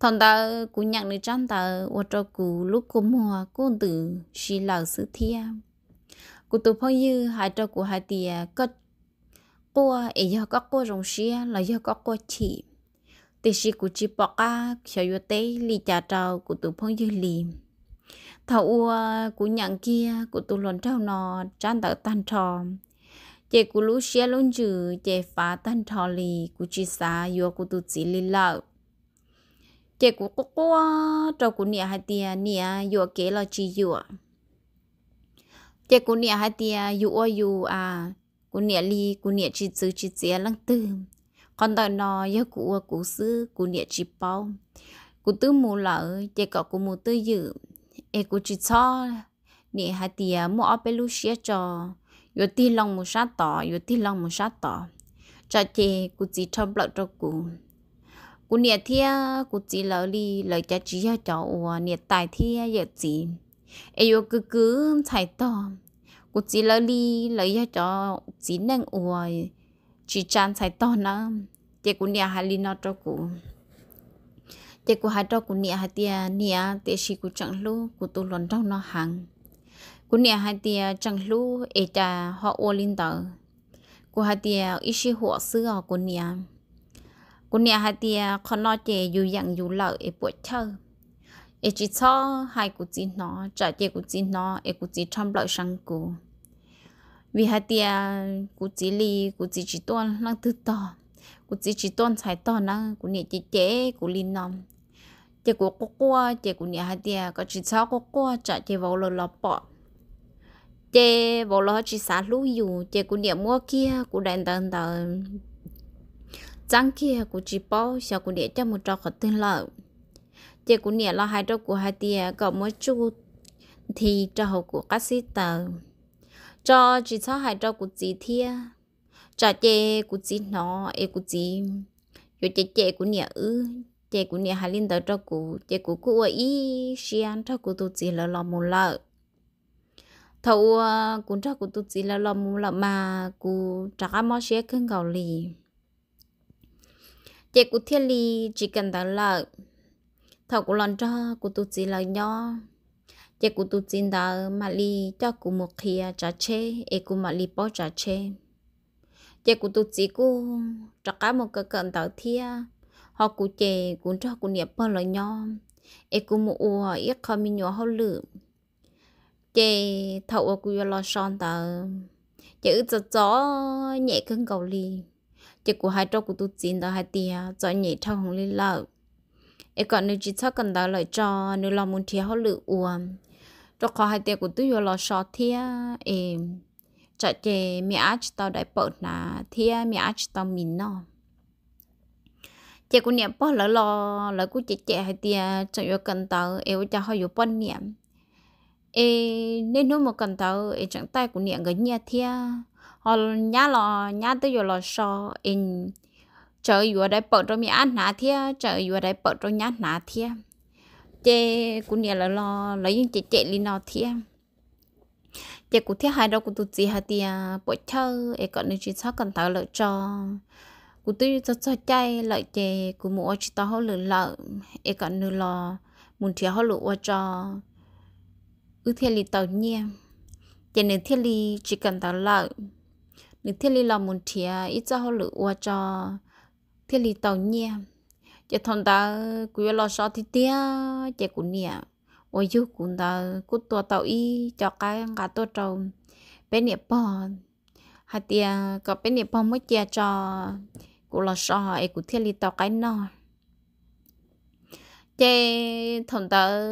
thằng ta cũng nhận nữ trang ta ô cho cụ lúc cô mua cô tử, sĩ lão sư thia. Cụ tụ phong như hai cho cụ hai tia có cô ấy giờ có cô rong xia, là giờ có cô chỉ thì sĩ của chị bỏ cả cho yo tế, lì trả trao của tụ phong dư lì. Thầu của nhận kia của tụ luận trâu nọ trăn tờ tan trò. Chế của lũ xe luôn chữ chế phá tan trò lì của chị xa yo của tụ chỉ lì lợ. Chế của cô cô trâu của nia hai tia nia yo kế là chị yo chế của nia hai tia yo yo à cú nịa li cú nịa chị chữ chị chế lăng tư. Còn tờ nọ cú của cú sư cú nịa chị bao. Cú tư mù lỡ, chỉ cọ cú mù tư dự e cú chỉ cho, nè, hai tia mua ở bên lúc xia cho. Yo ti long mù sát tỏ yo ti long mù sát tỏ. Cho chị cú chỉ cho bợ cho cú cú nịa thia cú chỉ lỡ li lỡ cha chỉ cho ủa nịa tài thia, giờ chỉ ai yo cứ cứ chạy to cú chỉ lỡ đi lỡ cho chỉ nên uồi chỉ chăn sai to nữa chỉ cú nè, hai li nó cho cú chỉ cú hai cho cú nè, hai tia nè, tia chỉ cú chẳng lu cú tu lon trong nó hàng cú nè, hai tia chẳng lu ai cha họ ô linh tờ. Cú hai tia ít sĩ họ xưa à, cú nè. Cú nè, hai tia con nó chè dù dặn dù lợi ai bội thơ. Ai chỉ cho hai cú chỉ nó, trả chè cú chỉ nó ai cú chỉ trong lợi sang cú vì hai tia cụ chỉ li cụ chỉ chỉ tuân năng tư to cụ chỉ chỉ tuân xài to năng cụ nhẹ chỉ chế cụ li nằm chế cụ cô cô chế cụ nhẹ hai tia có chỉ sao cô cô trả chế vào lò lò bỏ chế vào lò chỉ xả lũ dù chế cụ nhẹ mua kia cụ đàn tần tần trắng kia cụ chỉ bao sao cụ nhẹ cho một trò khó tin lợi chế cụ nhẹ là hai trò của hai tia có một chút thì trò hậu của các sĩ tờ cho chỉ cho hai cho cụt chị thia. Cho chè cụt chị nó e cụt chị, rồi chè chè cụt nhà ư. Chè cụt nhà hai linh tờ cho cụ chè cụ của ý xian cho cụ tụi chị là lo mù lợ. Thầu ờ, cũng cho cụ tụi chị là lo mù lợ mà cụ trả mò xe cưng gạo lì. Chè cụt thiên lì chỉ cần tờ lợi thầu của lần cho cụ tụi chị là nho chè của tu chị đó mà li cho cụ một khi trả chê e cụ mà li bỏ trả chê. Chè cụ tu chỉ cụ trả cả một cái cận tờ thia họ cụ chè cũng cho cụ niệm bao lời nhỏ e của một họ ít không mi nhỏ họ lử. Chè thầu ở cụ lo son tờ chè ư cho gió nhẹ cơn cầu li chè cụ hai trâu cụ tu chị đó hai tia cho nhẹ thao hồng li lợ e còn nếu chỉ cho cần đó lại cho nếu lo muốn thiệt họ lựa ua. Cho khó hai tiệc của tụi lo so thia em chạy chè mẹ ách tao đại bợt nà thia mẹ ách tao mình nó chè của niệm bỏ lỡ lo lỡ của chè chè hay tiệc cho yo cần tao eo cho họ yo bận niệm e nên nó mà cần tao e chẳng tay của niệm cái nhà thia. Họ nhá lo nhá tới vừa lo so in chờ yo đại bợt trong mi ăn nà thia? Chờ yo đại bợt trong nhát nà thia? Chê của nhà là lo lấy những chê chê li nó thia. Chê của thia hai đâu của tụi chị hai tia à, bộ chơ, ấy còn nữa chỉ sao cần tạo lợi cho. Của tôi cho cho chay lợi chê của mua chỉ tao hỗ lợi lợi ấy còn nếu lo muốn thia hỗ lợi cho. Ư thia li tàu nhia. Chê nếu thia li chỉ cần tạo lợi nếu thia li là muốn thia ít cho hỗ lợi cho thiên lý tàu nhia chè thằng ta của lo sợ thì tia chè cũng nia ôi chú cũng ta cút tua tàu y cho cái ngã tua trâu bé niệm bò. Hai tia có bé niệm bò mới chia cho cũng lo sợ, ấy cũng thiên lý tàu cái nọ chế thằng ta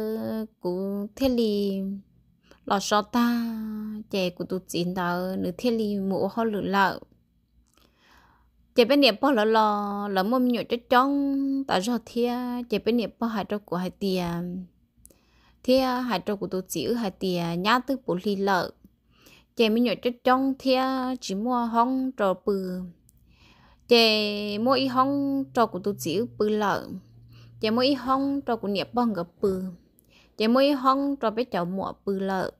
cũng thiên lý lo sợ ta. Chế cũng tụt chín ta nữ thiên lý mũ họ lửa lợ chê bên niệm bò lỡ lò lỡ mồm nhựa cho trong tại rõ thia chê bên niệm bò hai trâu của hai tia thia hai trâu của tôi chỉ hai tia nhá tư bộ lì lợ chị mới nhựa cho trong thia chỉ mua hong trò bự chị mua y hong trò của tôi chỉ bự lợ chị mua y hong trò của niệm bông gặp bự chị mua y hong trò bé cháu mua bự lợ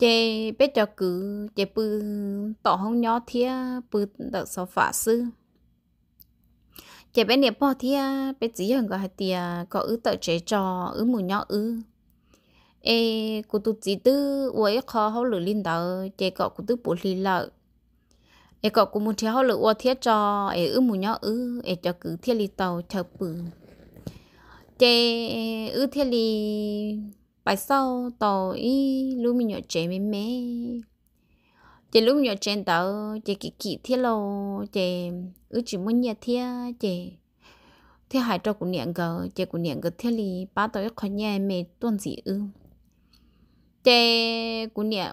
chế bé cho cứ chế bự tỏ không nhỏ thế bự đợt sau phá sư chế bé niệm bỏ thia bé chỉ hơn gọi tia có ứ tự chế trò, ứ mù nhỏ ứ. Ê cô tu chỉ tư uế khó hậu lử linh đạo chế cọ cô tư bổ lì lợ ê cọ cụ muốn thiếu hậu lử uế thiết cho ê, ứ mù nhỏ ứ, ê cho cứ thiết lì tàu chờ bự. Chế ứ thiết lì bài sau tàu ý lúc mình nhỏ trẻ mê mê chị lúc nhỏ trẻ tàu chị kỹ kỹ thiết lô chị ư chỉ muốn nhà thiết chị thế hai trâu của niệm gờ chị của niệm gờ thiết lì ba tàu khó nhà mê tuần gì ư. Chị của niệm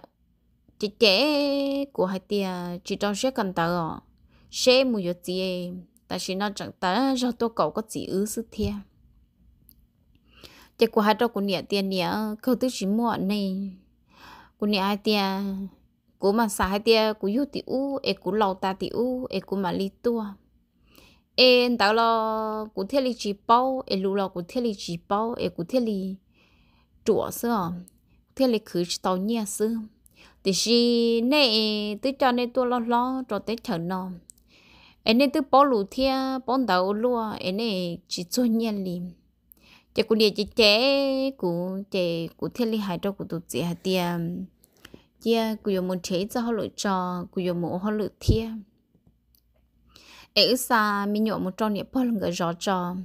chị trẻ của hai tia chỉ trong sẽ cần tàu, sẽ mua cho chị tại vì nó chẳng ta cho tôi cậu có gì ư sự thiệt chỉ có hai trâu của nhà tiền nhà câu tư chỉ mua này của nhà hai tiền, của mà xài hai tiền, của yêu tiểu e của lâu ta tiểu e của mà li tua em đâu lo của thiết lý chỉ bao em lú lo của thiết lý chỉ bao e cụ thiết lý chùa xưa thiết lý cứ tàu nhẹ xưa thì khi nè tôi cho nên tôi lo lo cho tới chờ nó em nên tôi bỏ lù thia bỏ đầu lúa em nên chỉ cho nhẹ liền chị cũng để chỉ chế của chế của thiết lý hải cho của tụt chị hạt tiền chia của dùng một chế cho họ lựa cho của dùng một họ lựa thia. Ở xa mình nhọ một tròn địa bao người rõ cho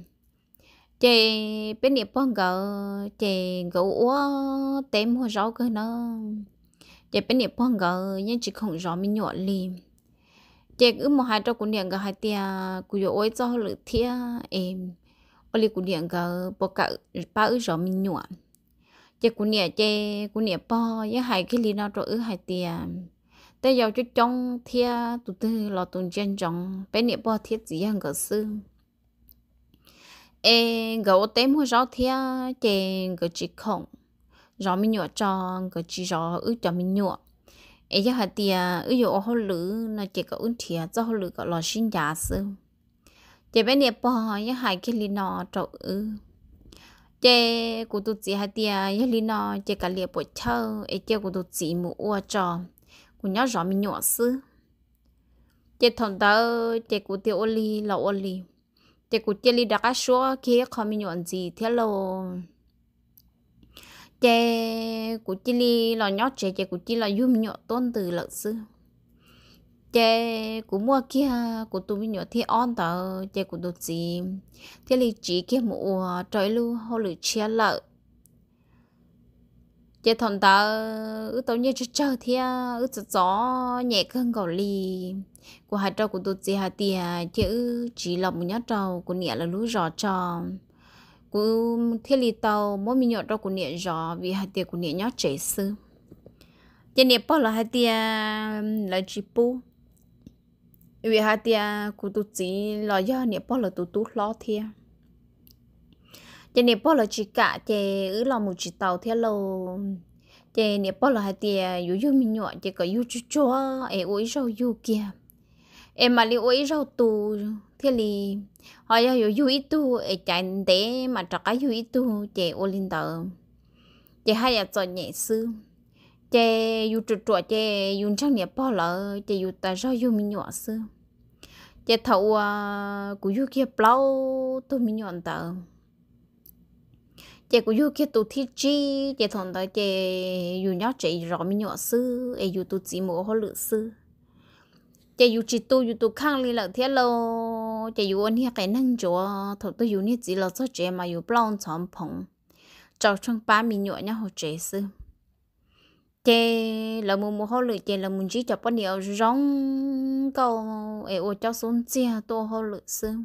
chế bên địa bao người chế gấu úa tém hoa rõ cơ nó chế bên địa bao người nhưng chỉ không rõ mình nhọ liền chế cứ một hai trâu của điện người hai tia của dùng ôi cho họ lựa thia, em bà lì cụ điện gờ bà cả bà ư rõ mình nhua chị cụ nhẹ chị cụ nhẹ bò với hai cái lì nào rồi hai tiền tới giờ cho trong thia tụ tư lò tụ chân trong bé nhẹ bò thiết gì hàng gờ sư ê gấu té mua rõ thia chị gờ chỉ không rõ mình nhua cho gờ chỉ rõ ư cho mình nhua ê giờ hai tiền ư ô hồ lử nó chị gờ ư thia cho hồ lử gờ lò xin giả sư chế bên này bỏ ya hai cái li nọ trâu ư chế cụ tụt chỉ hai tia ya li nọ chế cả liệp bộ châu, ấy chế cụ tụt chỉ mù ua trò cụ nhớ rõ mình nhỏ sư chế thằng tớ chế cụ tiêu ô li là ô li chế cụ chế li đã cá số kia không mình nhọn gì thế lo chế cụ chế li là nhót chế chế cụ chế là yếm nhọ tôn từ lợn sư chè của mua kia của tụi mình nhỏ thì on tờ chè của đồ gì. Thế là chỉ kia mùa ờ, trời lu họ lựa chia lợ. Chè thằng ta ư tao như chơi chơi thì ư chơi gió nhẹ hơn gò lì. Của hai trâu của đồ gì hai tia chứ chỉ là một nhát trâu của nhẹ là lú rõ cho của thế là tàu mỗi mình nhỏ trâu của nhẹ rõ vì hai tia của nhẹ nhát chảy sư chè nhẹ bao là hai tia là chỉ bu vì hai tia cụ tụt chỉ lo do niệm bỏ là tụt tụt lo thia cho niệm bỏ là chỉ cả chè ứ lo một chỉ tàu thia lô chè niệm bỏ là hai tia yu yu mình nhọ chè có yu chú chua ấy ôi rau yu kia em mà li ôi rau tù, thế li họ yêu yu yu ít tu ấy chạy để mà trả cái yu ít tu, chè ô linh tờ. Chè hai giờ chọn nhẹ sư. Chè yu chú chua chè yu chẳng niệm bỏ là, chè yu ta rau yu mình nhọ sư chị thầu à của du kia plau tôi mình nhọn tờ. Chị của du kia tụ thi chi chị thằng đó chị dù nhớ chị rõ mình nhọn sư ấy dù tụ chỉ mua họ lựa sư chị dù chỉ tu dù tụ khang li lợi thế lâu chị dù anh cái năng chỗ thầu tôi dù như chỉ là cho chế mà dù plau chọn phòng, cháu trong ba mình nhọn nhá họ chế sư chế là một mua hồi lửa chế là muốn chỉ cho bao nhiêu rong câu ấy ô cho xuống chia tô hồi lự xương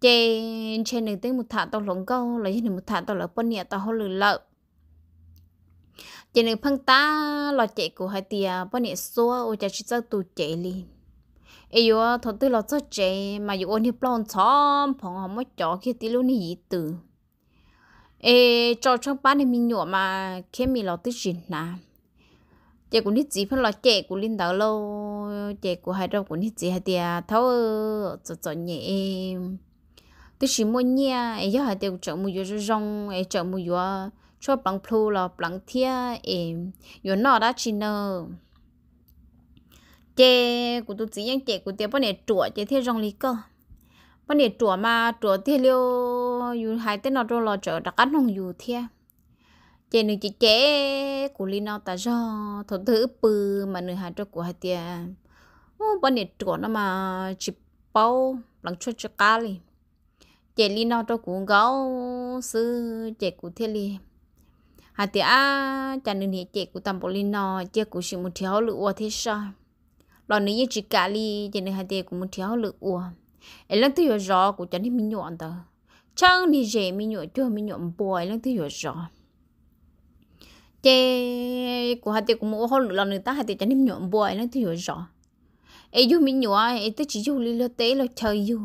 chê chê nữ tiếng một thả tao lồng câu là nữ một thả tao là bao nhẹ, tao hồi lự lợ. Chê nữ phăng ta là chạy của hai tia bao nhẹ xua ô cha chỉ cho tụ chạy li ấy yo thằng tư lọ cho chạy mà yo ôn hiệp lon xóm phong không mất chó kia tí luôn nhị từ ê, cho trong bán này mình nhỏ mà khi mình lo tư chuyện nà chị cũng đi chỉ phân lo chị cũng lên đạo lâu chị cũng hai đâu cũng đi chỉ hai tia thấu cho cho nhẹ. Tôi chỉ muốn nhẹ ấy giờ hai tia chọn mua yo rong, ấy chọn mua yo cho bằng plu là bằng thia em yo nó đã chỉ nơ chị cũng tôi chỉ nhận chị cũng tiêu bao này chuột chị theo rong lý cơ. Bao này chuột mà chuột thì liêu hai tên nó rồi là chờ đặc ăn không dù thia chế nữ chỉ chế của linh nó ta do thổ thứ bự mà nữ hà cho của hai tia ô bên này chỗ nó mà chỉ bao bằng cho cho cá li chế linh nó cho của gấu, sư chế của thiên li hai tia à chả nữ thì chế của tam bộ linh nó chế của sự một thiếu lửa thế sao? Lo nữ chỉ cá li chế nữ hai tia của một thiếu lửa em lăng thứ gió của chẳng đi mình nhọn tờ. Chẳng đi dễ mình nhọn chưa mình nhọn bồi lăng thứ hiểu rõ chế của hai tiệc cũng mua hơn lần người ta hai tiệc cho nên nhuộm bồi nó thì hiểu rõ. Ấy du mình nhọ ấy tới chỉ du lý lo tế lo chơi du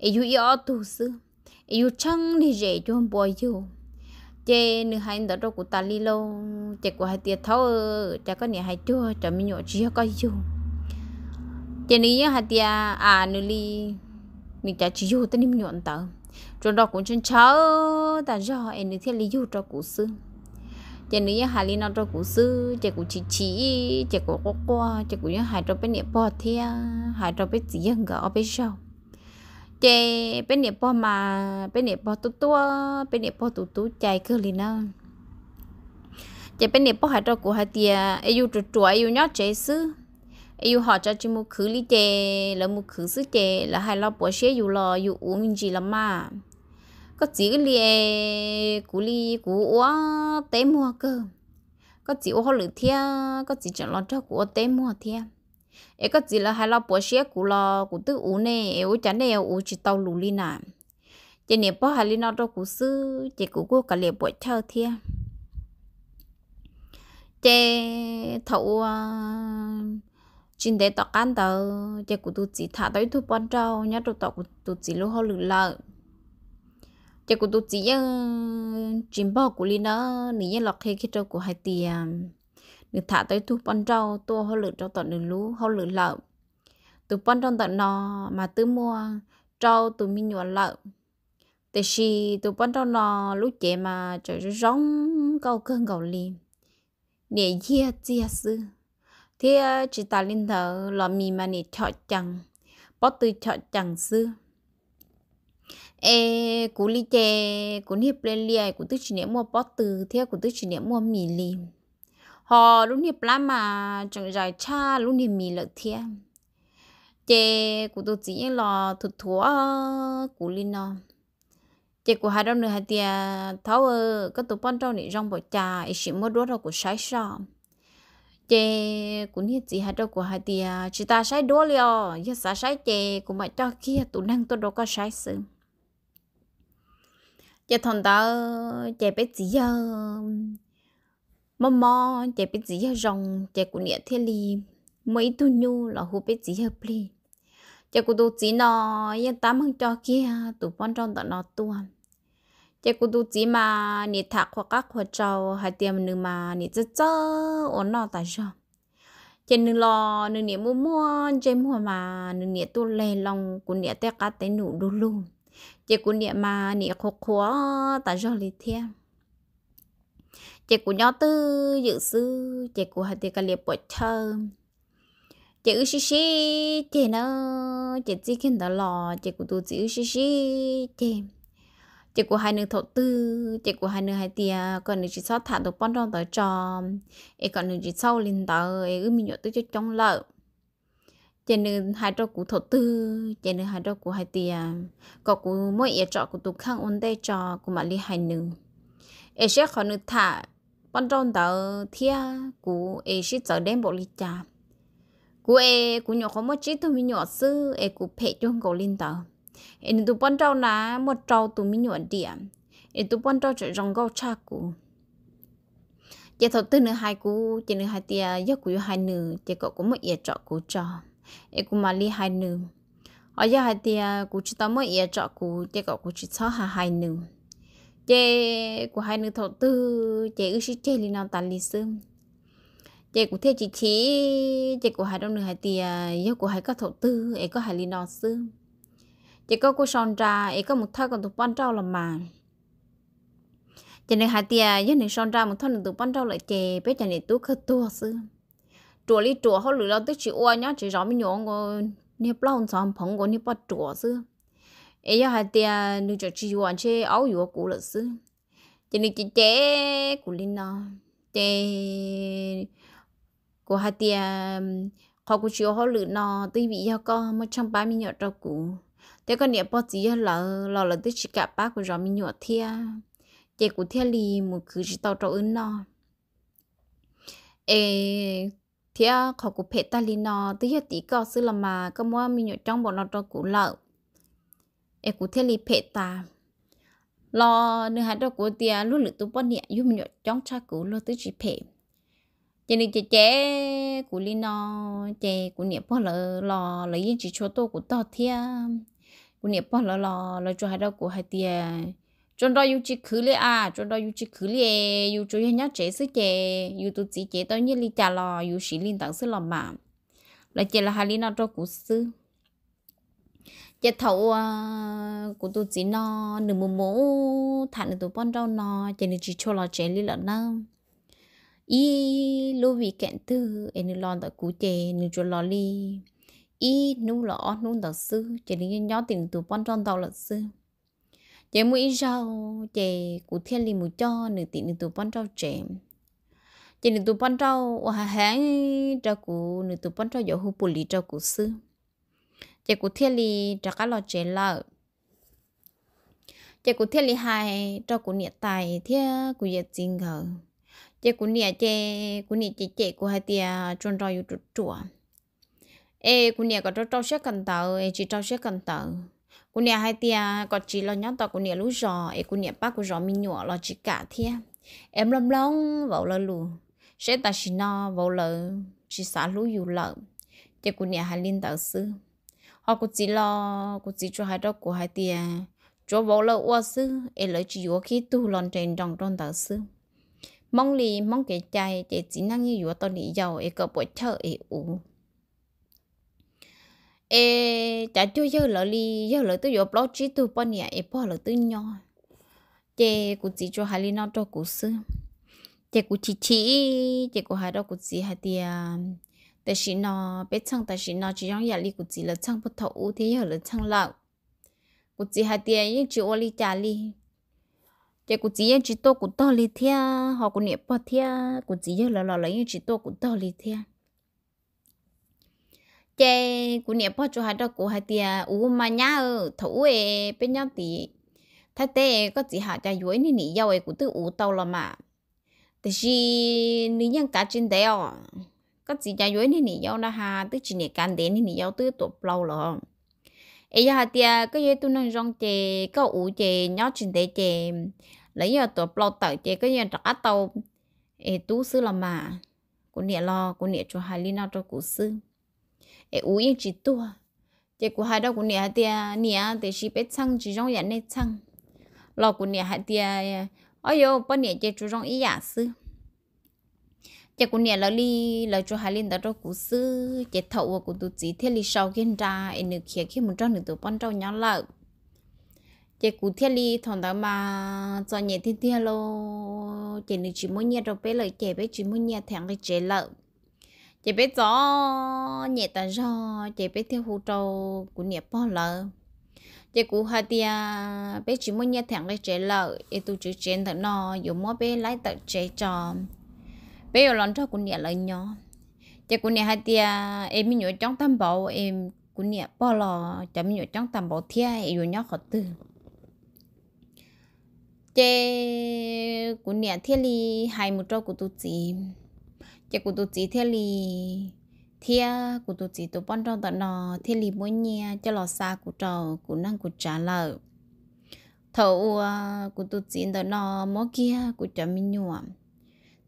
ấy du yếu tu sư. Ấy du chăng đi dễ cho bồi du chế nữ hai đó đâu của ta li lo chế của hai tiệc thấu chả có nhà hai chua, chả mình nhọ chỉ có du chế nữ hai tiệc à nữ li mình chả chỉ du tên niệm nhuộm tờ. Rồi đó cũng chân cháu ta do em thiết lý du cho cụ sư chỉ nếu hai lý nó cho cụ sư chỉ cụ chỉ chỉ chỉ cụ có qua chỉ cụ những hai cho bên địa bỏ thia, hai cho bên gì cả gỡ bên sau. Chỉ bên địa bỏ mà, bên địa bỏ tu tu bên địa bỏ tu tu chạy cứ linh nó chỉ bên địa bỏ hai cho cụ hai tia yêu chuột chuột yêu nhót chế sư. Yêu họ cho chỉ một khứ lý chè là một khứ sư chè là hai lo bỏ xe yêu lo yêu uống mình gì lắm mà có chỉ lìa cú li cú ua té mua cơ. Có chỉ ô lử thia, có chỉ chẳng lo cho cú té mua thia. Ấy có chỉ là hai lo bỏ xe cú lo cú tự uống nè ấy chán nè uống chỉ tàu lù li nà. Chỉ nè bỏ hai li nó cho cú sư chỉ cú cú cả liệp bỏ chơi thia. Chỉ thầu à, chính để tọt ăn tờ chỉ cú tu chỉ thả tới thu bọn trâu, nhớ tụ tọt cú tu chỉ lúc họ lử lợ chắc cũng tôi chỉ ờ, chim bò của linh đó nỉ lọt khi khi trâu của hai tiền ờ, được thả tới thu bắn rau, tua họ lửa trâu tận nửa lú họ lửa lợn từ bắn trong tận nó mà tư mua rau từ mi nhuận lợn tại vì từ bắn trong nó lúc chế mà trời rong câu cơn cầu li nè chia chia sư. Thế ờ, chỉ ta linh thở là mi mà nè chọn chẳng. Bỏ từ chọn chẳng sư ê, cú li chè, cú hiệp lên lia cú tức chỉ niệm mua bỏ từ theo cú tức chỉ niệm mua mì li họ lúc hiệp lá mà chẳng giải cha lúc hiệp mì lợi thế chè, cú tôi chỉ là thuật thua cú li nó chè, cú hai đâu nữa hai tia tháo cái tụ bọn trâu này rong bỏ trà ấy chỉ mua đốt đâu cú sai sao chè, cú hiệp chỉ hai đâu của hai tia chỉ ta sai đốt liò giờ sa sai chè, cú mà cho kia tụ năng tôi đâu có sai sớm chị thằng ta chạy bé gì giờ mò mò chạy bé gì giờ rong chạy cũng nhẹ thiên li mấy tu nhu là hú bé gì giờ pli. Chạy cũng tu chỉ nó yên tám hơn cho kia tụ bọn trong tận nó tuan chạy cũng tu chỉ mà nị thạc hoặc các hoặc trâu hay tiêm nữ mà nị chớ chớ, ổn nó tại sao chạy nữ lo nữ nị mua mua chạy mua mà nữ nị tu lê lòng của nị té cá té nụ đu luôn chị của niệm mà niệm khó khó tại sao lý thiên chị của nhỏ tư dự sư chỉ của hai cả liệp bội thơ. Chị ư xí xí, chị nó chị chỉ khiến đó lò, chị của tu chị ư xí xí, chị. Chị của hai nữ thổ tư, chị của hai nữ hai tia còn nữ chỉ sót thả được bón trong tới tròn ấy còn nữ chỉ sau lên tờ ấy ư mình nhớ tới cho trong lợ chỉ nên hai trò của thổ tư chỉ nên hai à, trò của hai tia có của mỗi ý trò của tụ khang ôn đây trò của mà li hai nữ ấy sẽ khỏi nữ thả bọn tròn tờ thia của ấy sẽ trở đến bộ li trà của ấy của nhỏ có một chiếc thôi mình nhỏ sư ấy của phê trong cầu linh tờ. Em tụ bọn trâu ná một trâu tụ mi nhỏ điểm em tụ bọn trâu trở rong gâu cha cũ chỉ thổ tư nữa hai cú chỉ nữa hai tia giấc cú hai nữ chỉ có cũng một ít trọ của trò e cũng mà li hai nữ ở giờ hai tia cũng chỉ tao mới ít trọ cú chỉ có cũng chỉ cho hai hai nữ chế của hai nữ thổ tư chế ước sĩ chế li nào tàn li sương chế cũng thế chỉ chỉ chế của hai đông nữ hai tia yêu của hai các thổ tư ấy có hai li nào sương chế có cô son ra ấy có một thao còn tụi ban trâu làm mà chế này hai tia yêu này son ra một thao tụi ban trâu lại chế bé cho này tú khơi tua xưa chùa li chùa họ lựa lo tức chỉ oa nhá chỉ rõ mình nhổ ngô nếp lâu xong phồng ngô nếp bắt chùa xưa ấy giờ hai tia nữ cho chỉ hoàn chế áo yếu cũ là xưa cho nữ chỉ chế của linh nó chế của hai tia họ cũng chịu họ lựa nó tuy bị do con một trăm ba mươi nhọ trâu cũ thế con niệm bao gì là là là tức chỉ cả bác của mình nhọ thia chị của thia li một cứ chỉ tao trâu ứng nó ê thia họ của phe ta li nó tức là tí có sự là mà có mua mình nhọ trong bọn nó cho cũ lợ. Ê cũng thia li phe ta lo nơi hai đó của tia lúc lượt tụ bọn niệm giúp mình nhọ trong cha cũ lo tức chỉ phe cho nên chị chế của li nó chế của niệm bao lợ lo lấy những chỉ cho tôi của tao thia. Của niệm bao lò lò lò cho hai đâu của hai tia chúng đó yêu chỉ khứ lệ à chúng đó yêu chỉ khứ lệ yêu cho nhá chế sức chế yêu tu chỉ chế tới như li trà lò yêu sĩ linh tặng sức lò mà. Là chế là hai linh nào cho cụ sư chế thầu của tu à, chỉ nó nửa mù mù thằng tu bón rau nó chế nên chỉ cho là chế li lợn nó y lô vị kẹn tư em nên lo tại cú chế nên cho lo li. Y nu lọ nu đợt sư chế nên nhớ tiền tu bón rau tàu lợn sư chế mũi rau chế cụ thiên li mũi cho nửa tiền tụi bọn rau chế chế nửa tụi bọn rau và hãng cho cụ nửa tụi bọn rau giờ hụt bù lý cho cụ sư. Chị cụ thiên li cho cá lò chế lợ. Chị cụ thiên li hai cho cụ nhiệt tài thiên cụ nhiệt chính ngờ. Chị cụ nhiệt chế cụ nhiệt chế chế cụ hai tia trôn rau yu trụt chùa ê cụ nhiệt có cho trâu xét cần tàu, ê chỉ trâu xét cần tàu cụ nhà hai tia có chỉ lo nhóc tờ cụ nhà lú giò ấy cụ nhà bác cụ giò mi nhọ lo chỉ cả thia. Em lâm long vào lơ lù. Sẽ ta chỉ no vào lơ, chỉ xả lú dù lợ. Cho cụ nhà hai linh tạo sư họ cũng chỉ lo cũng chỉ cho hai đó của hai tia. Cho vào lỡ qua sư em lấy chỉ vô khi tu lon trên trong trong tạo sư mong li mong cái chai để chỉ năng như vô tao nị giàu ấy có bộ chợ ấy u ê, chả chưa giờ lỡ li giờ lỡ tôi giờ blog chỉ tôi bao nhiêu ê bao lỡ tôi nhỏ chè cụ chỉ cho hai li nó cho cụ sư. Chè cụ chỉ chỉ chè cụ hai đó cụ chỉ hai tia tại vì chăng tại vì nó chỉ giống nhà li là chăng bất thấu thế giờ là chăng lão cụ chỉ hai tia những chữ ô li chả li chè cụ chỉ những chữ to cụ to họ cụ niệm bao thia. Cụ chỉ giờ lỡ lỡ lấy những chữ to cụ to chế cú niệm bao chỗ hai đó cú hai tia u mà nhá ở thủ ấy bên nhau tí. Thay thế, có chỉ hạ cho dưới nỉ nỉ dâu ấy cú tự u tàu là mà. Thì chỉ nữ nhân cá chân đấy ó. có chỉ cho dưới nỉ nỉ dâu là ha tức chỉ nỉ can đấy nỉ nỉ dâu tự tổ lâu rồi ấy giờ tia cái gì tôi nói rằng chế có u chế nhóc trên đấy chế lấy giờ tổ lâu tới chế cái gì trả tàu. Ấy tú sư là mà. Cú niệm lo cú niệm cho hai lina cho cú sư e u yên chỉ tua. Chè của hai đó của nhà tia nhà thì chỉ biết chăng, chỉ trong nhà dạ này chăng. Lo của nhà dạ hai tia ôi yo bao nhà chè chú trong ý giả sư. Chỉ của nhà là li là cho hai lên đó đó của sư. Chỉ thầu của tụi chị thiết li sau kiên ra em được kia khi một trăm được tụi bọn trong nhỏ lợ. Chỉ cú thiết li thằng đó mà cho nhẹ thiên thiên lo chỉ được chỉ muốn nhẹ rồi bé lợi chỉ bé chỉ muốn nhẹ thằng cái chế lợ chỉ biết rõ nhẹ ta do chỉ biết theo hú trâu của nhẹ bao lợ chỉ cú hai tia bé chỉ muốn nhẹ thằng cái chế lợ để tu chữ trên thằng nó dù mua bé lấy tờ chế cho. Bé ở lần cho của nhẹ lại nhỏ. Chỉ của nhẹ hai tia, em mình nhớ trong tam bảo em của nhẹ bao lỡ chẳng mình nhớ trong tam bảo thia, em nhớ nhỏ khó từ chế của nhẹ thiết ly hai một trâu của tu chị chỉ cụ tụi chỉ thế li thia, cụ tụi chỉ tụi bọn trong tận nó thế li mỗi nhẹ cho lò xa cụ trò, cụ năng cụ trả lời. Thầu à, cụ tụi chỉ tận nó mỗi kia cụ trả mình nhớ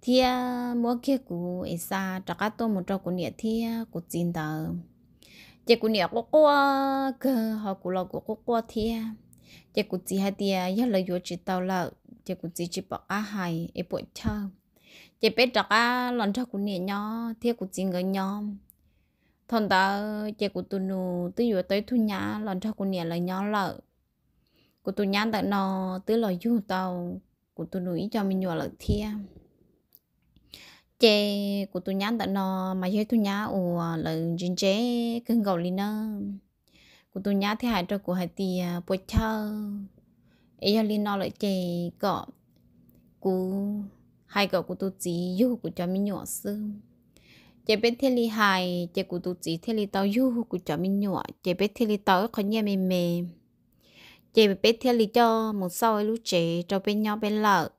thia mỗi kia cụ ấy xa trả cả tôi một trò cụ nhẹ thia, cụ chỉ tờ. Chỉ cụ nhẹ quá quá cơ, họ cụ lo cụ quá quá thia. Chỉ cụ chỉ hai tia nhất lời vô chỉ tàu là chỉ cụ chỉ chỉ bỏ á hai ấy bội chờ chỉ biết chắc á, lần trước của nhẹ nhỏ thiết của chín người nhỏ thằng ta chỉ của tu nụ từ vừa tới thu nhã lần trước của nhẹ là nhỏ lợ của tu nhà tại nó từ lời du tàu của tu nụ ý cho mình nhỏ lợ thia. Chế của tu nhắn tại nó, mà chơi tôi nhã ồ là chính chế cưng gầu lên nó của tôi nhá thế hai cho của hai tì bồi chơ ấy là lên nó lại gọi cọ của hai cậu của tôi chỉ yêu của cho mình nhỏ sư chế biết thế li hai chế của tôi chỉ thế li tao yêu của cho mình nhỏ. Chế biết thế li tao có nhẹ mềm mềm. Chế biết thế li cho một sau lúc chế cho bên nhau bên lợ.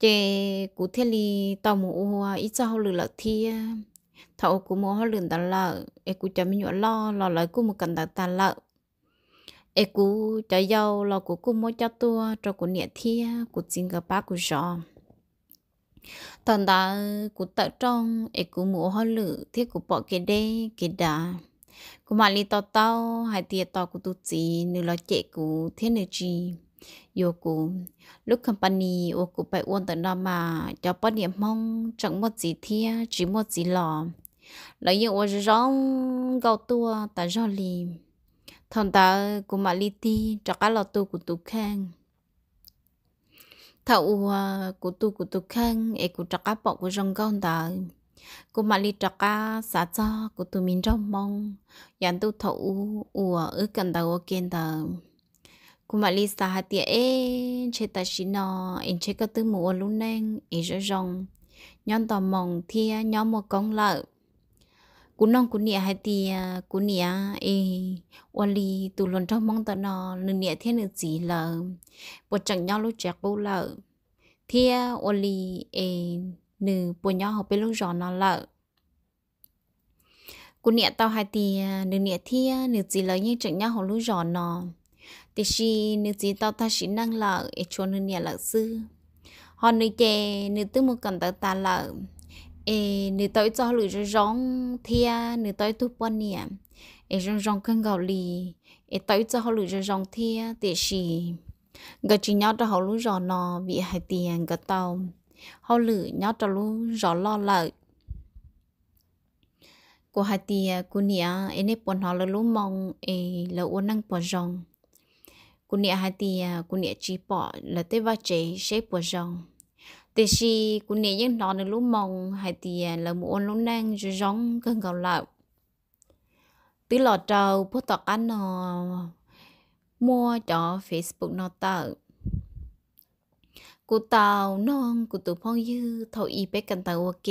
Chế cụ thể li tàu mù ít sao lừa lợ thi thầu cụ mua họ lừa tao lợ. Em cụ cho mình lo lo lại cụ một cần tao tao lợ. Ê cụ cho giàu, lo cụ cụ mua cho tua, cho cụ nhẹ thi cụ xin gặp bác cụ giò thằng ta cụ tự trong ấy cụ mù hoa lử thì cụ bỏ cái đê cái đà cụ mà li tao tao hay tiệt tao cụ tụt chỉ, nửa lo chạy cụ thế nửa chi yêu cụ lúc company ô cụ phải uốn tận đó mà cho bắt điểm mong chẳng một gì thia chỉ một gì lò. Lấy yêu ô rong gạo tua ta do lì. Thằng ta của mà li ti cho cả lò tu của tu khang thầu của tu của tu khang e của cho cá bọ của rong con ta. Của mà li cho cá xã cho của tu mình trong mong dàn tu thầu ủa ở cần đầu kiên ta. Của mà li xã hạt tiệt e chế ta xin nọ em chế cái tư mùa luôn nên e rồi rong nhon tò mong thia nhóm một con lợn cú nong cú nia hai tia cú nia e wali tu lon trong mong ta nó nửa nia thiên nữ gì là bộ chẳng nhau lúc trẻ bố lợ thia wali e nửa bộ nhau học bên lúc gió nó lợ cú nia tao hai tia nửa nia thia nửa gì là như chẳng nhau học lúc gió nó thì si nửa gì tao ta chỉ năng lợ e cho nửa nia lợ sư họ nửa chè nửa tư một cần tao ta lợ ê nữ tới cho lưỡi rồi rong thia nữ tới tu bón nè ê, rong rong cân gạo lì. Ê tới cho họ lưỡi rồi rong thia để xì. Gà chỉ nhau cho họ lú rò nò bị hai tiền gà tàu. Họ lưỡi nhau cho lú rò lo lợi. Của hai tiền của nè ê, nếp bọn họ là lũ mong ê, là uốn năng bỏ rong. Của nè hai tiền của nè chỉ bỏ là tế va chế xếp bỏ rong thì si cô nè những nó lúc mong hay thì là một lúc năng rồi giống cơn gạo lạo. Tí lọ trâu bố tọt ăn nó mua cho Facebook nó tờ cô tàu non cô tụ phong dư, thầu y bé cần tàu ok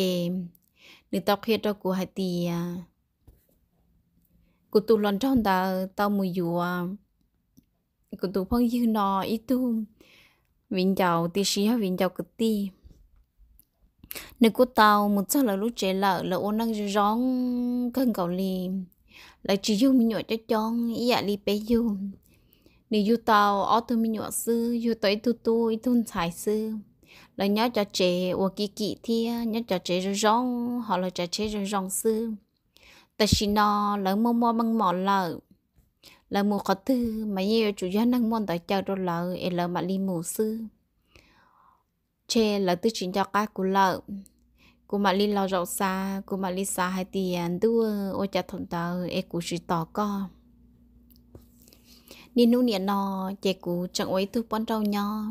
nữ tao khuyết cho cô hay thì cô tụ lần trong tàu tàu mùi dùa. Cô tụ phong dư nó ít tu vinh chào tí xí ha vinh chào cực ti. Nếu cô tàu, một số là lúc trẻ lợ là ôn năng rong cần cầu lì. Là chỉ dùng mình nhọ cho chong dạ li bé dùng nếu dù tàu ở tôi mình nhọ sư dù tới tu tu ý thun xài sư. Là nhớ cho trẻ và kỳ kỳ thia, nhớ cho trẻ rong họ là cho trẻ rong sư. Ta chỉ nó lớn mua mua bằng mỏ lợ là mua khó tư mà như chủ gia năng môn tại chợ rồi lợ là mà li mù sư. Chê là tư chính cho các của lợ. Của mà li lo rộng xa của mà li xa hai tiền à, đưa ô cha thôn tờ e cũng chỉ tỏ co. Nên nu niệm nó chê cụ chẳng ấy thu bón rau nho.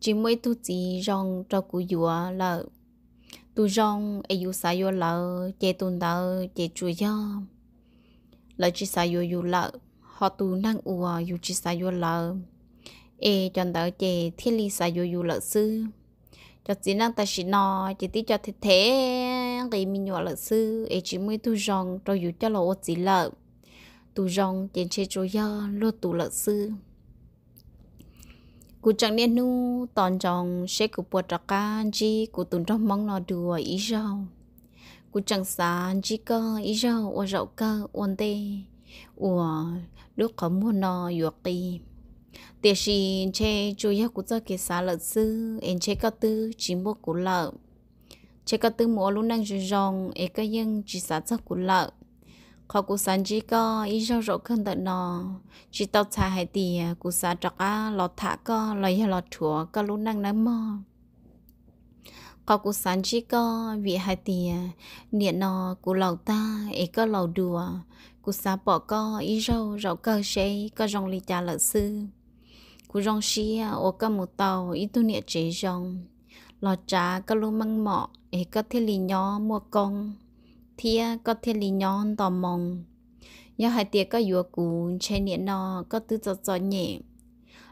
Chỉ mới thu chỉ rong cho cô dùa lợ. Tu rong e yu sa yu lợ chê tuần tờ chê chui do. Lợ chỉ sa yu yu lợ họ tu năng ua yu chi sa yu lợ e chọn tờ chê thiên li sa yu yu lợ sư. Cho chỉ năng ta chỉ nó chỉ tí cho thế thế cái mình nhỏ lợ sư. E chỉ mới tu rong cho yu cho là chỉ lợ. Tu rong trên chế cho yo lo tu lợ sư. Cú chẳng nên nu, toàn trong sẽ cú bùa trọc can chi cú tuần trong mong nó đùa ý rau. Cú chẳng xa chi cơ ý rau ô rau cơ ôn tê ủa lúc có mua nó yuộc đi tiệt sĩ che chủ yếu của cho cái xã lợn sư em che có tư chỉ mua của lợ. Che có tư mua luôn đang rong em cái dân chỉ xã cho của lợ. Khó của sản chỉ có ý rau rau hơn tận nó chỉ tao xài hai tỷ à, của xã trọc á lọt thả có lấy hay lọt chùa có luôn năng nắm mò. Có của sản chỉ có, vị hai thì niệm à, nó của lầu ta ấy có lầu đùa cú sa bỏ co, ý rau rau cơ chế có rong lì cha lợn sư. Cú rong xí à, ô cơ một tàu ít tu niệm chế rong. Lò trà có lu măng mọ ấy có thể lì nhỏ mua con. Thia à, có thể lì nhỏ tò mong do hai tia có vừa cú chế niệm nó có tư cho cho nhẹ.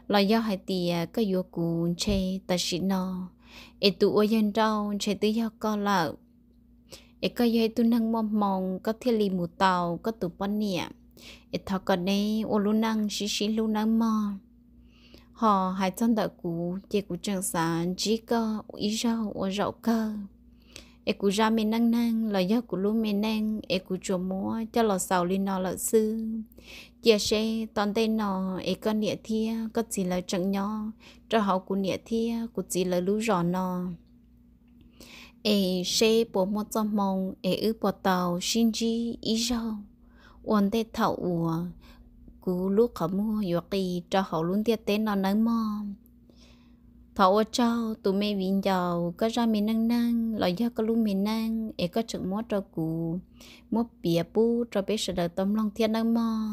Là do hai tia à, có vừa cú chế ta sĩ nó ấy tu ô yên trâu che tư do co lợ lì tàu đây ô họ hai chân đợi cú chỉ cú chẳng sản chỉ có ý rau ở rau cơ. E cú ra mình năng năng là do cú luôn mình năng e cú cho mua cho lò sầu lên nó là sư chia xe, toàn tên nó e con nhẹ thia có chỉ là chẳng nhỏ cho họ cú nhẹ thia cú chỉ là lú rò nó e she bộ một trăm mong e u bộ tàu, xin chi i jo won de thao u cú lúc họ mua yo kỳ cho họ luôn tiết tên nó nấy mò. Thọ cho tụi mẹ vinh giàu có ra mình năng năng lo do có luôn mình năng e có chừng mua cho cú mua bìa bu cho bé sợ đời tâm lòng thiên năng mò.